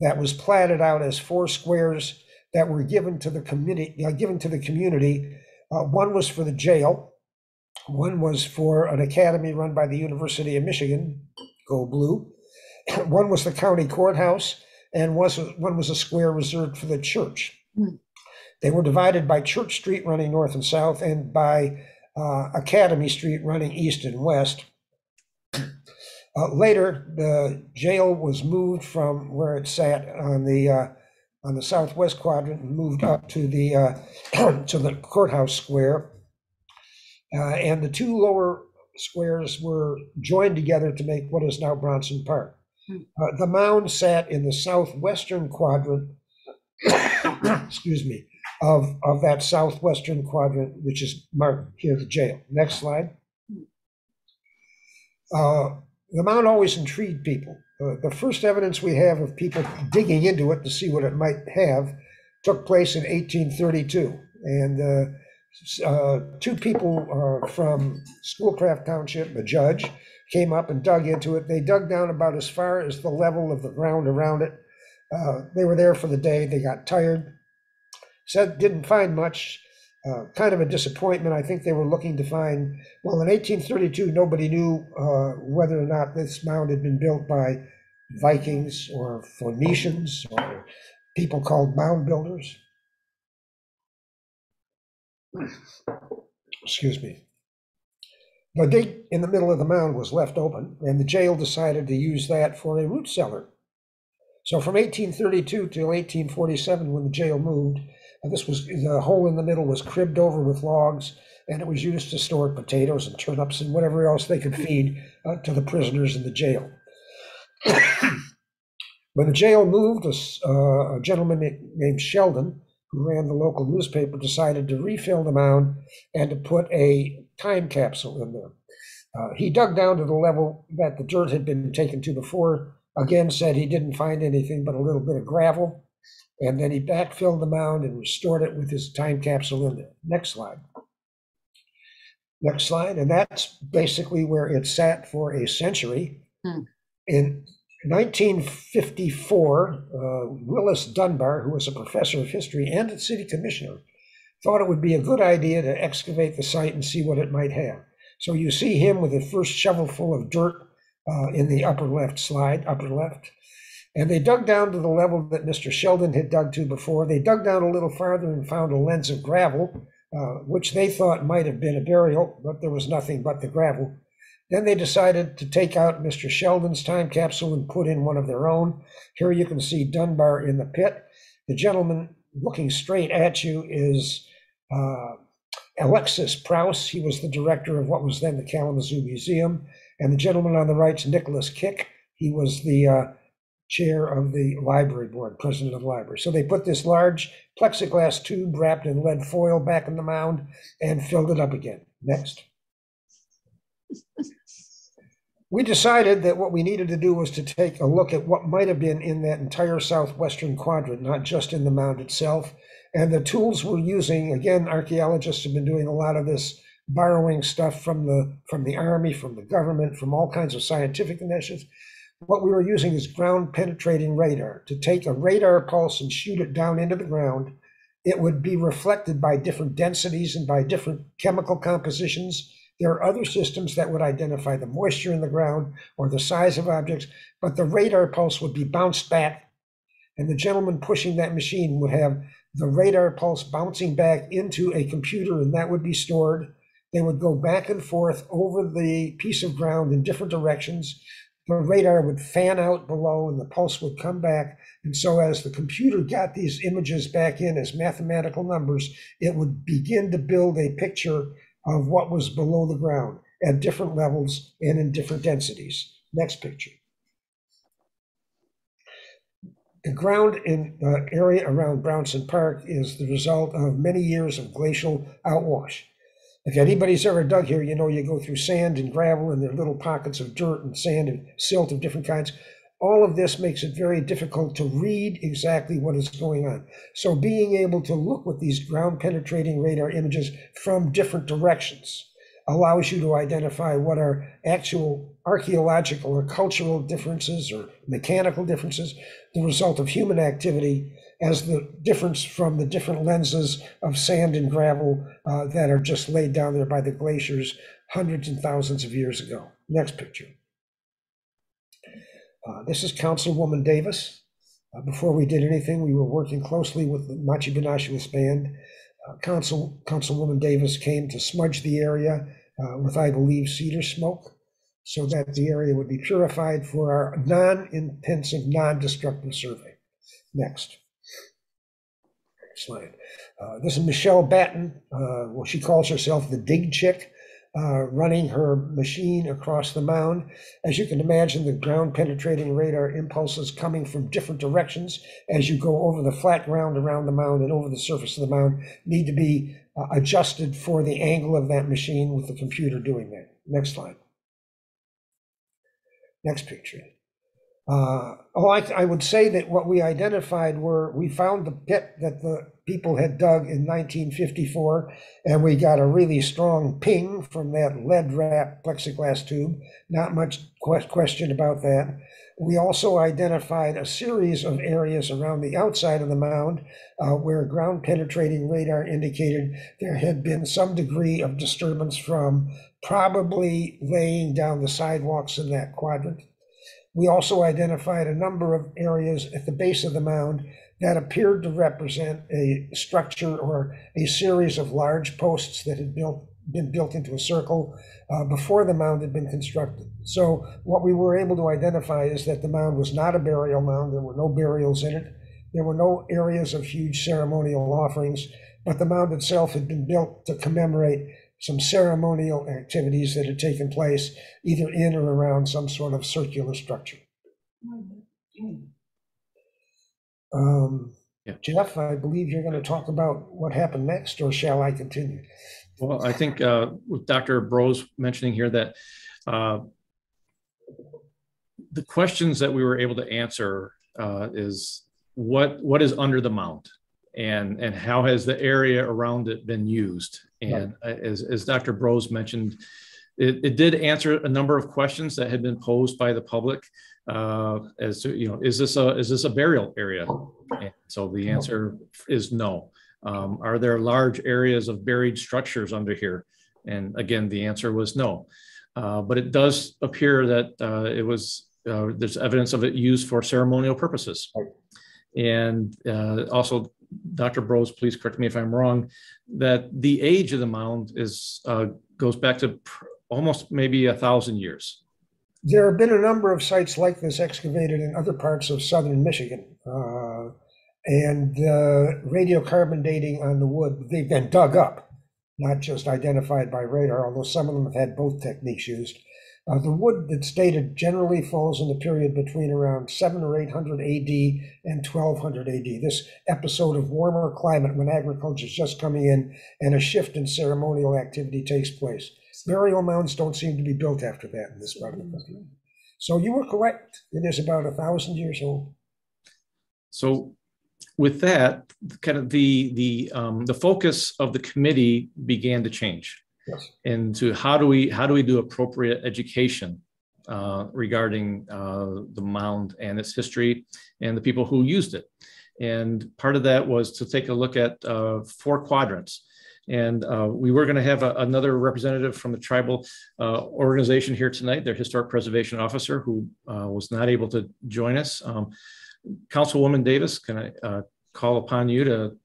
that was platted out as four squares that were given to the community. Uh, given to the community. Uh, one was for the jail. One was for an academy run by the University of Michigan. Go Blue. One was the county courthouse, and was one was a square reserved for the church. Mm. They were divided by Church Street running north and south, and by uh, Academy Street running east and west. Uh, later, the jail was moved from where it sat on the uh, on the southwest quadrant and moved up to the uh, to the courthouse square. Uh, and the two lower squares were joined together to make what is now Bronson Park. Uh, the mound sat in the southwestern quadrant, excuse me, of, of that southwestern quadrant, which is marked here, the jail. Next slide. Uh, the mound always intrigued people. Uh, the first evidence we have of people digging into it to see what it might have took place in 1832. And uh, uh, two people uh, from Schoolcraft Township, a judge, came up and dug into it. They dug down about as far as the level of the ground around it. Uh, they were there for the day. They got tired. Said didn't find much. Uh, kind of a disappointment. I think they were looking to find. Well, in 1832, nobody knew uh, whether or not this mound had been built by Vikings or Phoenicians or people called mound builders. Excuse me. The dig in the middle of the mound was left open, and the jail decided to use that for a root cellar. So from 1832 till 1847, when the jail moved, this was the hole in the middle was cribbed over with logs, and it was used to store potatoes and turnips and whatever else they could feed uh, to the prisoners in the jail. when the jail moved, a, uh, a gentleman named Sheldon, who ran the local newspaper, decided to refill the mound and to put a time capsule in there. Uh, he dug down to the level that the dirt had been taken to before. Again, said he didn't find anything but a little bit of gravel. And then he backfilled the mound and restored it with his time capsule in there. Next slide. Next slide. And that's basically where it sat for a century. Hmm. In 1954, uh, Willis Dunbar, who was a professor of history and a city commissioner, thought it would be a good idea to excavate the site and see what it might have. So you see him with the first shovelful of dirt uh, in the upper left slide, upper left. And they dug down to the level that Mr. Sheldon had dug to before. They dug down a little farther and found a lens of gravel, uh, which they thought might have been a burial, but there was nothing but the gravel. Then they decided to take out Mr. Sheldon's time capsule and put in one of their own. Here you can see Dunbar in the pit. The gentleman looking straight at you is uh, Alexis Praus. He was the director of what was then the Kalamazoo Museum. And the gentleman on the right is Nicholas Kick. He was the uh, chair of the library board, president of the library. So they put this large plexiglass tube wrapped in lead foil back in the mound and filled it up again. Next. We decided that what we needed to do was to take a look at what might have been in that entire southwestern quadrant, not just in the mound itself. And the tools we're using, again, archaeologists have been doing a lot of this borrowing stuff from the from the army, from the government, from all kinds of scientific initiatives. What we were using is ground penetrating radar to take a radar pulse and shoot it down into the ground. It would be reflected by different densities and by different chemical compositions. There are other systems that would identify the moisture in the ground or the size of objects, but the radar pulse would be bounced back. And the gentleman pushing that machine would have the radar pulse bouncing back into a computer, and that would be stored. They would go back and forth over the piece of ground in different directions the radar would fan out below and the pulse would come back. And so, as the computer got these images back in as mathematical numbers, it would begin to build a picture of what was below the ground at different levels and in different densities. Next picture. The ground in the area around Bronson Park is the result of many years of glacial outwash. If anybody's ever dug here, you know you go through sand and gravel and there are little pockets of dirt and sand and silt of different kinds. All of this makes it very difficult to read exactly what is going on. So being able to look with these ground penetrating radar images from different directions allows you to identify what are actual archaeological or cultural differences or mechanical differences, the result of human activity as the difference from the different lenses of sand and gravel uh, that are just laid down there by the glaciers hundreds and thousands of years ago. Next picture. Uh, this is Councilwoman Davis. Uh, before we did anything, we were working closely with the Match-E-Be-Nash-She-Wish band. Uh, Council Councilwoman Davis came to smudge the area uh, with, I believe, cedar smoke. so that the area would be purified for our non-intensive, non-destructive survey. Next. Slide. Uh, this is Michelle Batten. Well, she calls herself the Dig Chick uh, running her machine across the mound. As you can imagine, the ground penetrating radar impulses coming from different directions as you go over the flat ground around the mound and over the surface of the mound need to be uh, adjusted for the angle of that machine with the computer doing that. Next slide. Next picture. Uh, oh, I, I, would say that what we identified were we found the pit that the people had dug in 1954, and we got a really strong ping from that lead wrap plexiglass tube. Not much question about that. We also identified a series of areas around the outside of the mound uh, where ground penetrating radar indicated there had been some degree of disturbance from probably laying down the sidewalks in that quadrant. We also identified a number of areas at the base of the mound that appeared to represent a structure or a series of large posts that had built, been built into a circle uh, before the mound had been constructed. So what we were able to identify is that the mound was not a burial mound. There were no burials in it. There were no areas of huge ceremonial offerings, but the mound itself had been built to commemorate some ceremonial activities that had taken place either in or around some sort of circular structure. Um, yeah. Jeff, I believe you're going to talk about what happened next, or shall I continue? Well, I think uh, with Dr. Brose mentioning here that uh, the questions that we were able to answer uh, is what what is under the mound and and how has the area around it been used? And right. as, as dr brose mentioned it, it, did answer a number of questions that had been posed by the public uh, as to you know is this a is this a burial area? And so the answer is no. Um, are there large areas of buried structures under here? And again the answer was no. Uh, but it does appear that uh, it was uh, there's evidence of it used for ceremonial purposes. And uh, also Dr. Brose, please correct me if I'm wrong, that the age of the mound is uh, goes back to pr- almost maybe a thousand years. There have been a number of sites like this excavated in other parts of southern Michigan. Uh, and uh, radiocarbon dating on the wood, they've been dug up, not just identified by radar, although some of them have had both techniques used. Uh, the wood that's dated generally falls in the period between around 7 or 800 AD and 1200 AD. This episode of warmer climate when agriculture is just coming in and a shift in ceremonial activity takes place. Burial mounds don't seem to be built after that in this part of the country. So you were correct. It is about a thousand years old. So with that, kind of the the um, the focus of the committee began to change yes. into how do we how do we do appropriate education uh, regarding uh, the mound and its history and the people who used it. And part of that was to take a look at uh, four quadrants. And uh, we were going to have a, another representative from the tribal uh, organization here tonight, their historic preservation officer, who uh, was not able to join us. Um, Councilwoman Davis, can I call upon you to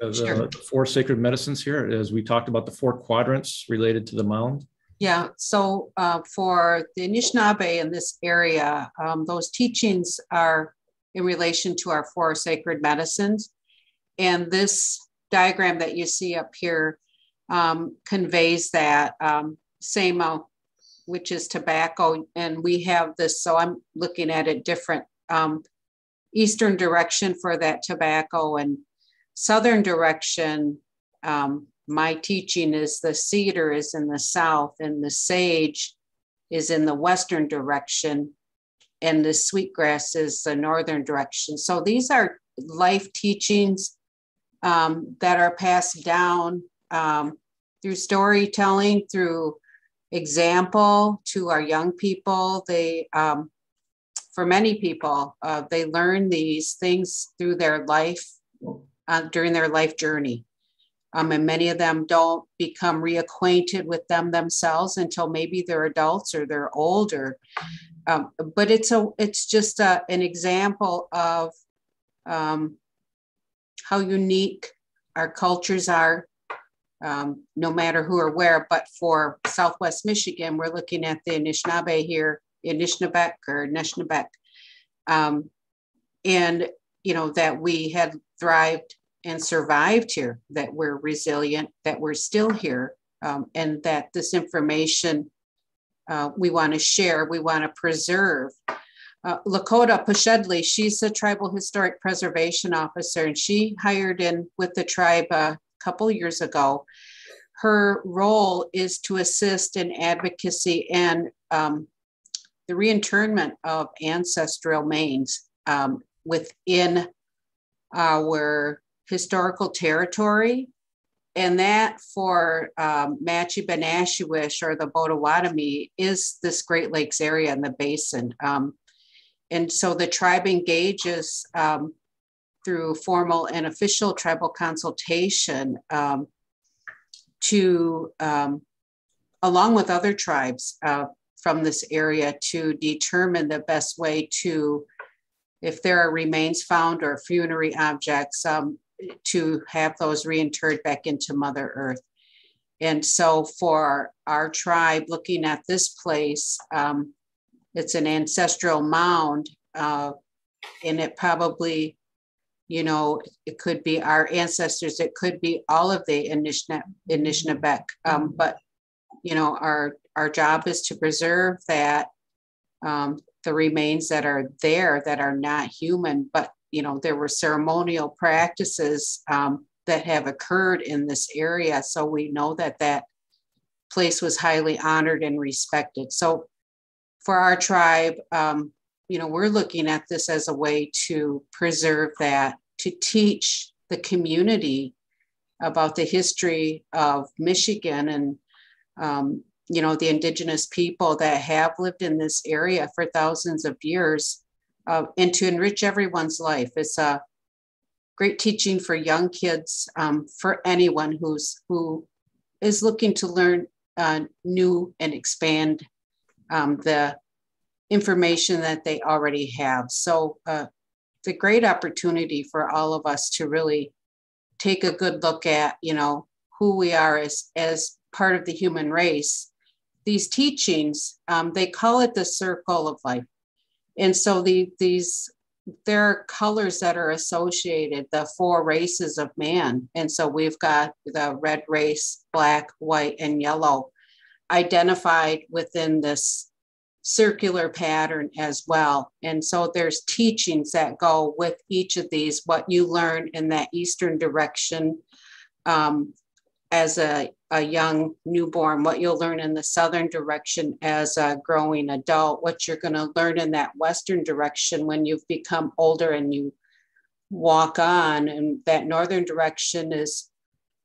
the sure. four sacred medicines here as we talked about the four quadrants related to the mound? Yeah, so uh, for the Anishinaabe in this area, um, those teachings are in relation to our four sacred medicines. And this diagram that you see up here um, conveys that um, same, which is tobacco. And we have this, so I'm looking at a different um, eastern direction for that tobacco and southern direction, um, my teaching is the cedar is in the south and the sage is in the western direction and the sweetgrass is the northern direction. So these are life teachings um, that are passed down um, through storytelling, through example to our young people. They, um, for many people, uh, they learn these things through their life uh, during their life journey. Um, and many of them don't become reacquainted with them themselves until maybe they're adults or they're older. Um, but it's a it's just a, an example of um, how unique our cultures are, um, no matter who or where. But for Southwest Michigan, we're looking at the Anishinaabe here, Anishinaabeg or Anishinaabeg. Um, and, you know, that we had thrived and survived here, that we're resilient, that we're still here, um, and that this information uh, we want to share, we want to preserve. Uh, Lakota Pashedley, she's a tribal historic preservation officer, and she hired in with the tribe a couple years ago. Her role is to assist in advocacy and um, the reinternment of ancestral mains um, within our historical territory. And that for um, Benashewish or the Potawatomi is this Great Lakes area in the basin. Um, and so the tribe engages um, through formal and official tribal consultation um, to, um, along with other tribes uh, from this area, to determine the best way to, if there are remains found or funerary objects, um, to have those reinterred back into Mother Earth. And so for our tribe, looking at this place, um, it's an ancestral mound, uh, and it probably, you know, it could be our ancestors, it could be all of the Anishinaabe, um, but you know, our our job is to preserve that um, the remains that are there that are not human, but you know, there were ceremonial practices um, that have occurred in this area. So we know that that place was highly honored and respected. So for our tribe, um, you know, we're looking at this as a way to preserve that, to teach the community about the history of Michigan and, um, you know, the indigenous people that have lived in this area for thousands of years uh, and to enrich everyone's life. It's a great teaching for young kids, um, for anyone who's who is looking to learn uh, new and expand um, the information that they already have. So uh, it's a great opportunity for all of us to really take a good look at, you know, who we are as as part of the human race. These teachings, um, they call it the circle of life. And so the, these there are colors that are associated the four races of man. And so we've got the red race black white and yellow identified within this circular pattern as well. And so there's teachings that go with each of these what you learn in that eastern direction um, as a, a young newborn, what you'll learn in the southern direction as a growing adult, what you're going to learn in that western direction when you've become older and you walk on. And that northern direction is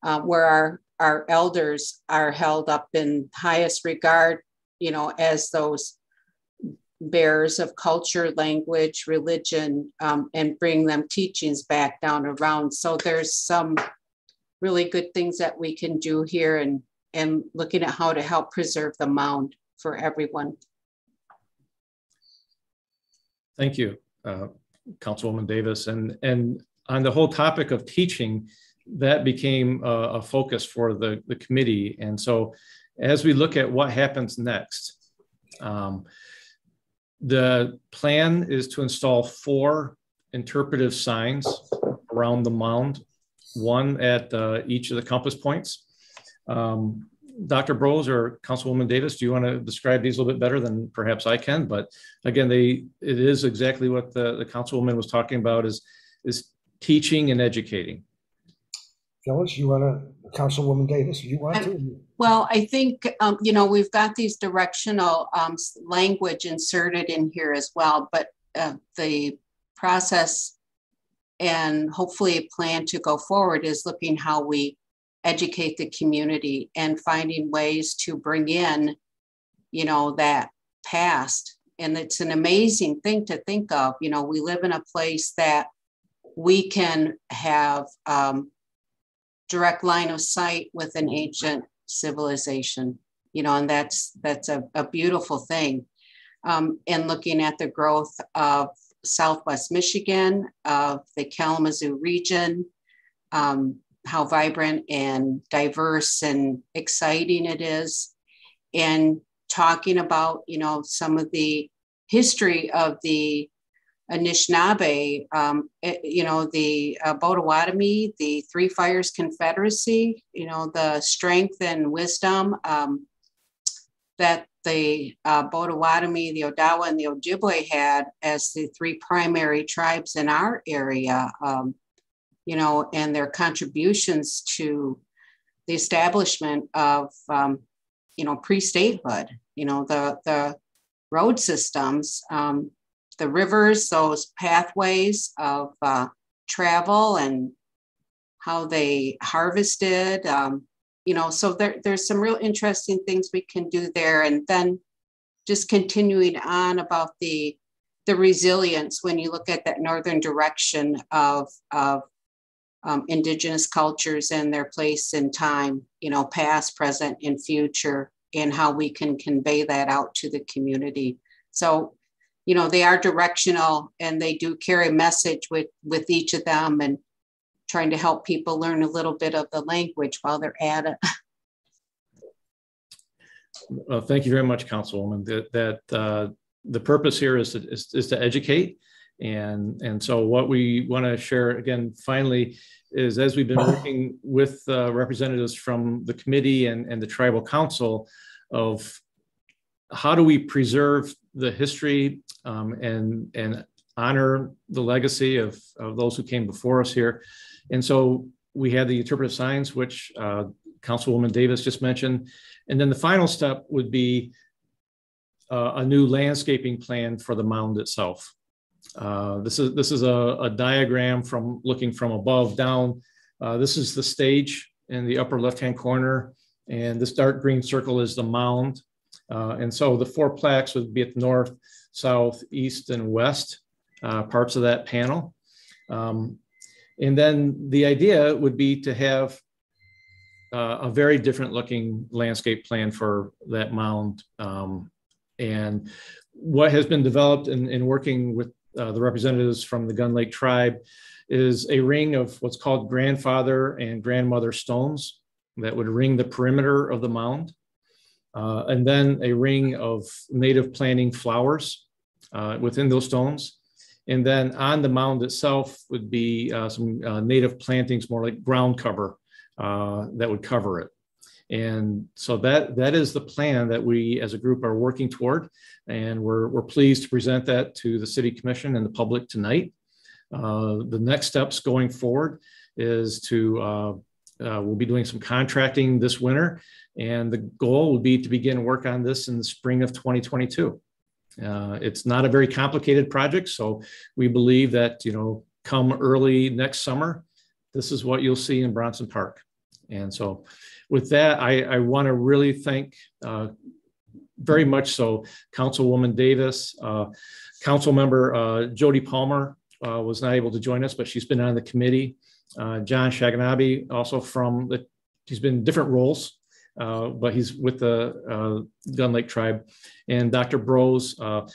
uh, where our, our elders are held up in highest regard, you know, as those bearers of culture, language, religion, um, and bring them teachings back down around. So there's some really good things that we can do here and, and looking at how to help preserve the mound for everyone. Thank you, uh, Councilwoman Davis. And, and on the whole topic of teaching, that became a, a focus for the, the committee. And so as we look at what happens next, um, the plan is to install four interpretive signs around the mound one at uh, each of the compass points. Um, Dr. Brose or Councilwoman Davis, do you want to describe these a little bit better than perhaps I can? But again, they it is exactly what the, the Councilwoman was talking about is, is teaching and educating. Phyllis, you want to, Councilwoman Davis, you want to? Well, I think, um, you know, we've got these directional um, language inserted in here as well, but uh, the process and hopefully a plan to go forward is looking how we educate the community and finding ways to bring in you know that past. And it's an amazing thing to think of. You know we live in a place that we can have um, direct line of sight with an ancient civilization you know and that's that's a, a beautiful thing. Um, and looking at the growth of Southwest Michigan, of the Kalamazoo region, um, how vibrant and diverse and exciting it is, and talking about you know some of the history of the Anishinaabe, um, it, you know, the uh, Potawatomi, the Three Fires Confederacy, you know, the strength and wisdom um, that the uh, Potawatomi, the Odawa, and the Ojibwe had as the three primary tribes in our area, um, you know, and their contributions to the establishment of, um, you know, pre-statehood, you know, the, the road systems, um, the rivers, those pathways of uh, travel and how they harvested. Um, you know, so there, there's some real interesting things we can do there. And then just continuing on about the the resilience when you look at that northern direction of, of um, indigenous cultures and their place in time, you know, past, present, and future, and how we can convey that out to the community. So you know they are directional and they do carry a message with with each of them and trying to help people learn a little bit of the language while they're at it. Well, thank you very much councilwoman. That, that uh, the purpose here is to, is, is to educate. And and so what we want to share again finally is as we've been working with uh, representatives from the committee and, and the tribal council of how do we preserve the history um, and and honor the legacy of, of those who came before us here. And so we had the interpretive signs, which uh, Councilwoman Davis just mentioned. And then the final step would be uh, a new landscaping plan for the mound itself. Uh, this is this is a, a, diagram from looking from above down. Uh, this is the stage in the upper left-hand corner, and this dark green circle is the mound. Uh, and so the four plaques would be at north, south, east, and west uh, parts of that panel. Um, and then the idea would be to have uh, a very different looking landscape plan for that mound. Um, and what has been developed in, in working with uh, the representatives from the Gun Lake tribe is a ring of what's called grandfather and grandmother stones that would ring the perimeter of the mound uh, and then a ring of native planting flowers uh, within those stones. And then on the mound itself would be uh, some uh, native plantings, more like ground cover uh, that would cover it. And so that that is the plan that we as a group are working toward. And we're, we're pleased to present that to the city commission and the public tonight. Uh, the next steps going forward is to we'll be doing some contracting this winter and the goal would be to begin work on this in the spring of 2022. Uh, it's not a very complicated project, so we believe that, you know, come early next summer, this is what you'll see in Bronson Park. And so with that, I, I want to really thank uh, very much so Councilwoman Davis, uh, Council Member uh, Jody Palmer uh, was not able to join us, but she's been on the committee. Uh, John Shagonaby, also from the, he's been in different roles uh, but he's with the uh, Gun Lake tribe. And Dr. Brose, uh,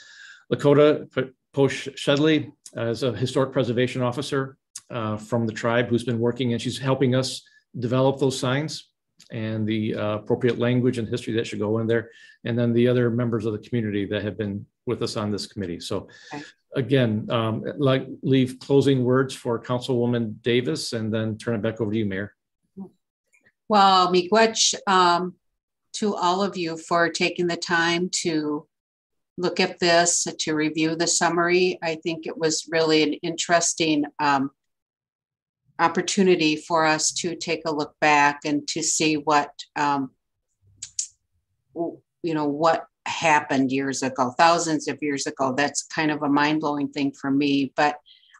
Lakota Posh Shedley as a historic preservation officer uh, from the tribe who's been working and she's helping us develop those signs and the uh, appropriate language and history that should go in there. And then the other members of the community that have been with us on this committee. So okay. again, um, like leave closing words for Councilwoman Davis and then turn it back over to you, Mayor. Well, miigwech um, to all of you for taking the time to look at this, to review the summary. I think it was really an interesting um, opportunity for us to take a look back and to see what, um, you know, what happened years ago, thousands of years ago. That's kind of a mind blowing thing for me. But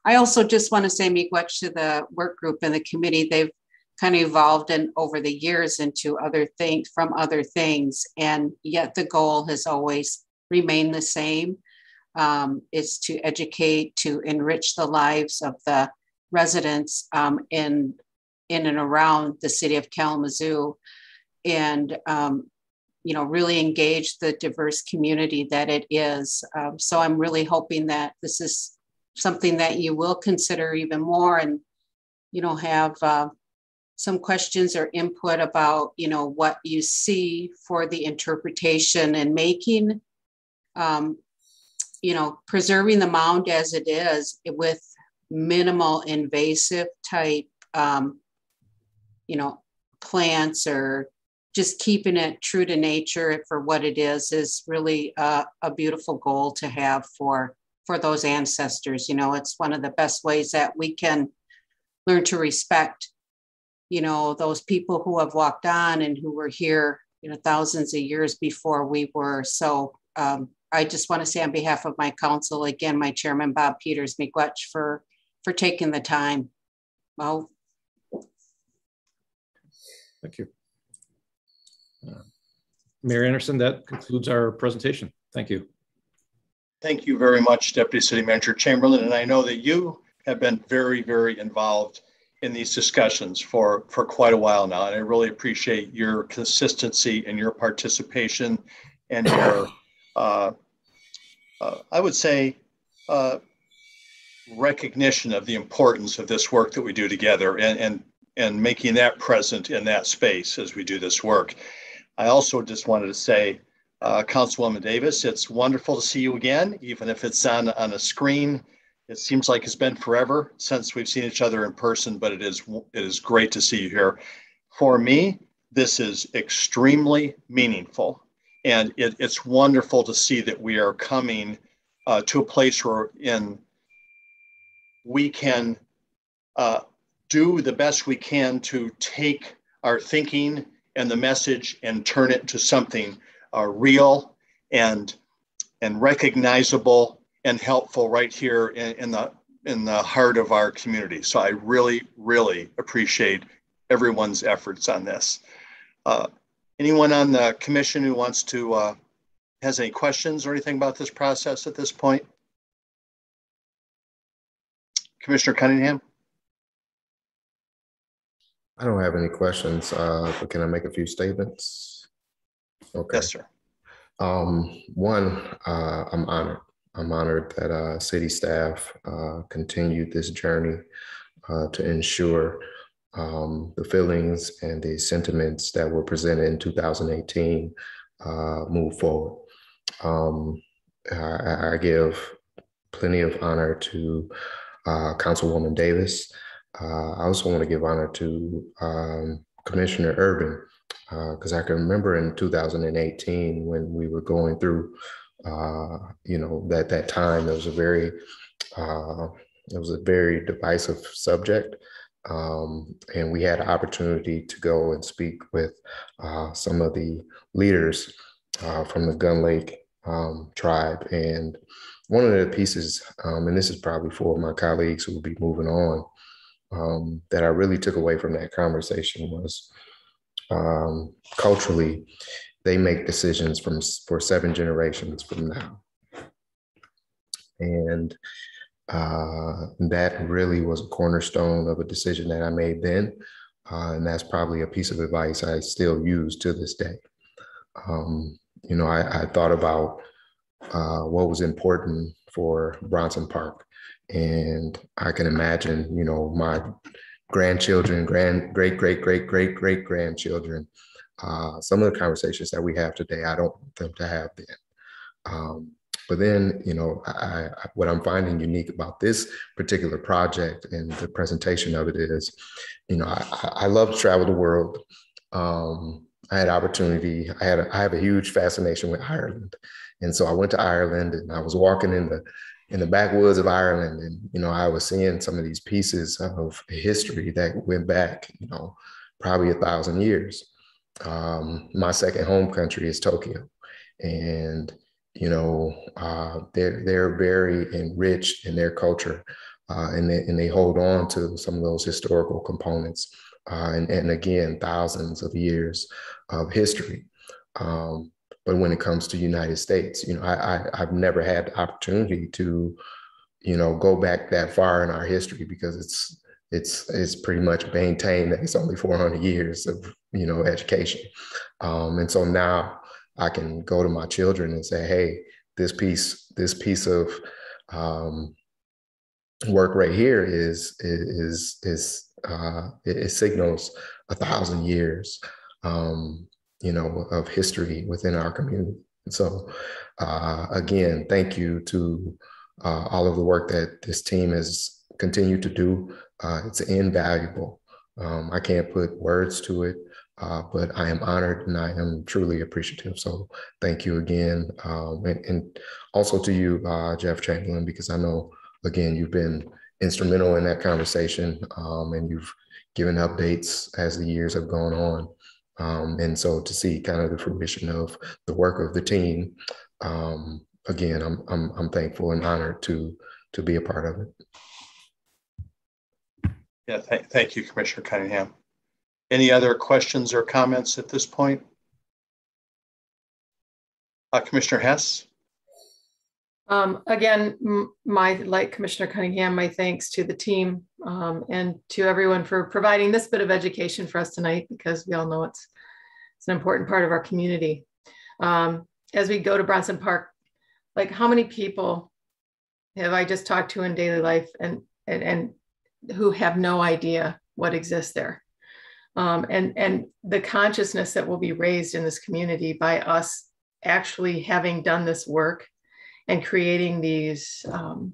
I also just want to say miigwech to the work group and the committee. They've kind of evolved and over the years into other things from other things. And yet the goal has always remained the same um, is to educate to enrich the lives of the residents um, in in and around the city of kalamazoo. And um, you know really engage the diverse community that it is. Um, so i'm really hoping that this is something that you will consider even more and you know have uh, some questions or input about, you know, what you see for the interpretation and making, um, you know, preserving the mound as it is with minimal invasive type, um, you know, plants or just keeping it true to nature for what it is is really a, a beautiful goal to have for for those ancestors. You know it's one of the best ways that we can learn to respect you know those people who have walked on and who were here you know thousands of years before we were so um, i just want to say on behalf of my council again my chairman bob peters miigwech for for taking the time well thank you uh, Mayor Anderson, that concludes our presentation. Thank you. Thank you very much, Deputy City Manager Chamberlain. And I know that you have been very, very involved in these discussions for, for quite a while now. And I really appreciate your consistency and your participation and your, uh, uh, I would say, uh, recognition of the importance of this work that we do together and, and, and making that present in that space as we do this work. I also just wanted to say, uh, Councilwoman Davis, it's wonderful to see you again, even if it's on, on a screen. It seems like it's been forever since we've seen each other in person, but it is, it is great to see you here. For me, this is extremely meaningful. And it, it's wonderful to see that we are coming uh, to a place where in we can uh, do the best we can to take our thinking and the message and turn it to something uh, real and and recognizable and helpful right here in, in, the in the heart of our community. So I really, really appreciate everyone's efforts on this. Uh, anyone on the commission who wants to uh, has any questions or anything about this process at this point? Commissioner Cunningham? I don't have any questions, uh, but can I make a few statements? Okay. Yes, sir. Um, one, uh, I'm honored. I'm honored that uh, city staff uh, continued this journey uh, to ensure um, the feelings and the sentiments that were presented in 2018 uh, move forward. Um, I, I, give plenty of honor to uh, Councilwoman Davis. Uh, I also want to give honor to um, Commissioner Urban because I can remember in 2018 when we were going through, uh, you know, that that time it was a very, uh, it was a very divisive subject, um, and we had an opportunity to go and speak with uh, some of the leaders uh, from the Gun Lake um, tribe, and one of the pieces, um, and this is probably for my colleagues who will be moving on, um, that I really took away from that conversation was um, culturally, they make decisions from for seven generations from now, and uh, that really was a cornerstone of a decision that I made then, uh, and that's probably a piece of advice I still use to this day. Um, you know, I, I thought about uh, what was important for Bronson Park, and I can imagine, you know, my grandchildren, grand, great, great, great, great, great grandchildren. Uh, some of the conversations that we have today, I don't want them to have then. Um, but then, you know, I, I, what I'm finding unique about this particular project and the presentation of it is, you know, I, I love to travel the world. Um, I had opportunity. I had a, I have a huge fascination with Ireland, and so I went to Ireland and I was walking in the in the backwoods of Ireland. And, you know, I was seeing some of these pieces of history that went back, you know, probably a thousand years. Um, my second home country is Tokyo. And, you know, uh, they're, they're very enriched in their culture uh, and, they, and they hold on to some of those historical components. Uh, and, and again, thousands of years of history. Um, but when it comes to United States, you know, I, I have never had the opportunity to, you know, go back that far in our history because it's it's it's pretty much maintained that it's only 400 years of you know education, um, and so now I can go to my children and say, hey, this piece this piece of um, work right here is is is uh, it, it signals a thousand years, um, you know, of history within our community. So, uh, again, thank you to uh, all of the work that this team has continued to do. Uh, it's invaluable. Um, I can't put words to it, uh, but I am honored and I am truly appreciative. So, thank you again, um, and, and, also to you, uh, Jeff Chamberlain, because I know again you've been instrumental in that conversation, um, and you've given updates as the years have gone on. Um, and so to see kind of the fruition of the work of the team, um, again, I'm, I'm, I'm thankful and honored to, to be a part of it. Yeah, th thank you, Commissioner Cunningham. Any other questions or comments at this point? Uh, Commissioner Hess? Um, again, my, like Commissioner Cunningham, my thanks to the team um, and to everyone for providing this bit of education for us tonight because we all know it's, it's an important part of our community. Um, as we go to Bronson Park, like how many people have I just talked to in daily life and, and, and who have no idea what exists there? Um, and, and the consciousness that will be raised in this community by us actually having done this work and creating these um,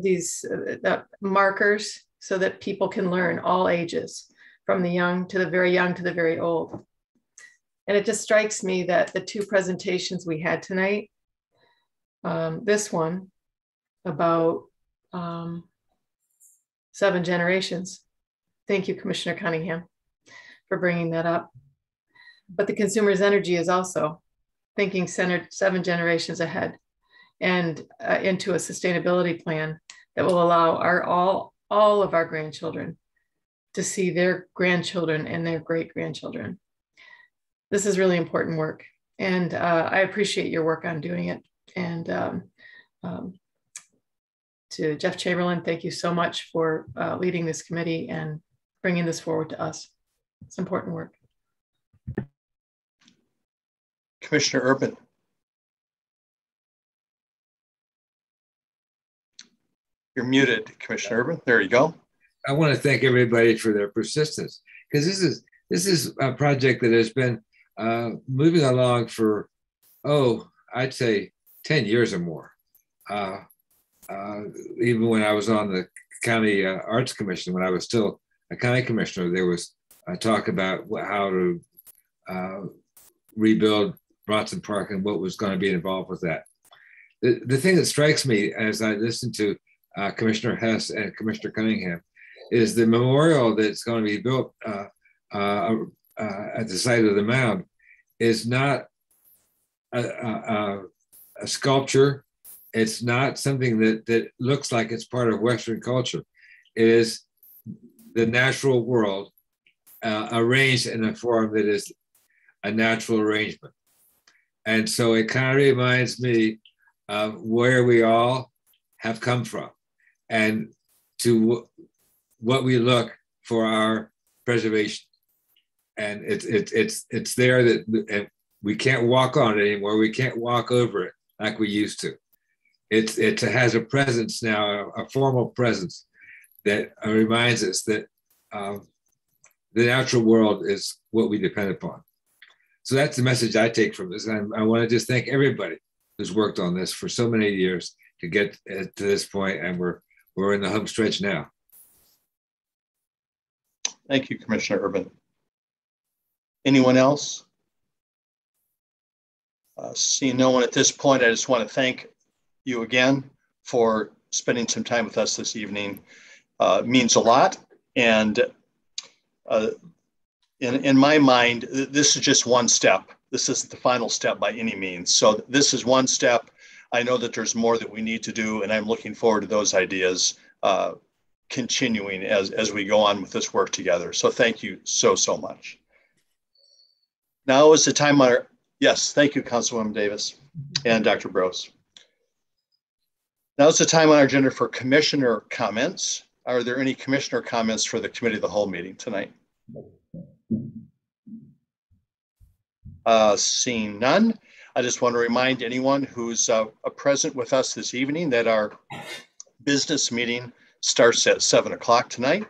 these uh, markers so that people can learn all ages from the young to the very young to the very old. And it just strikes me that the two presentations we had tonight um, this one about um, seven generations thank you commissioner cunningham for bringing that up but the Consumers Energy is also thinking centered seven generations ahead and uh, into a sustainability plan that will allow our all all of our grandchildren to see their grandchildren and their great grandchildren. This is really important work, and uh, I appreciate your work on doing it. And um, um, to Jeff Chamberlain, thank you so much for uh, leading this committee and bringing this forward to us. It's important work. Commissioner Urban. You're muted, Commissioner Urban. There you go. I want to thank everybody for their persistence because this is this is a project that has been uh, moving along for oh I'd say ten years or more. Uh, uh, even when I was on the county uh, arts commission, when I was still a county commissioner, there was a talk about how to uh, rebuild Bronson Park and what was going to be involved with that. The, the thing that strikes me as I listen to uh, Commissioner Hess and Commissioner Cunningham is the memorial that's going to be built uh, uh, uh at the site of the mound is not a, a, a, sculpture. It's not something that, that looks like it's part of Western culture. It is the natural world uh, arranged in a form that is a natural arrangement. And so it kind of reminds me of where we all have come from and to what we look for our preservation. And it's it's it's it's there that we can't walk on it anymore. We can't walk over it like we used to. It's it has a presence now, a, a formal presence that reminds us that um, the natural world is what we depend upon. So that's the message I take from this. And I want to just thank everybody who's worked on this for so many years to get to this point, and we're we're in the home stretch now. Thank you, Commissioner Urban. Anyone else? Uh, seeing no one at this point, I just want to thank you again for spending some time with us this evening. Uh, means a lot, and uh, in, in my mind, this is just one step. This isn't the final step by any means. So this is one step. I know that there's more that we need to do, and I'm looking forward to those ideas uh, continuing as, as we go on with this work together. So thank you so, so much. Now is the time on our, yes, thank you, Councilwoman Davis and Dr. Brose. Now is the time on our agenda for commissioner comments. Are there any commissioner comments for the committee of the whole meeting tonight? Uh, seeing none, I just want to remind anyone who's uh, present with us this evening that our business meeting starts at seven o'clock tonight.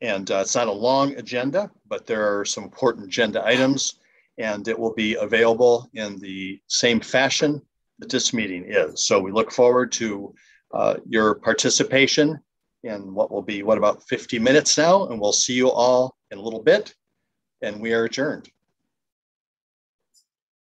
And uh, it's not a long agenda, but there are some important agenda items and it will be available in the same fashion that this meeting is. So we look forward to uh, your participation in what will be, what, about 50 minutes now? And we'll see you all in a little bit. And we are adjourned.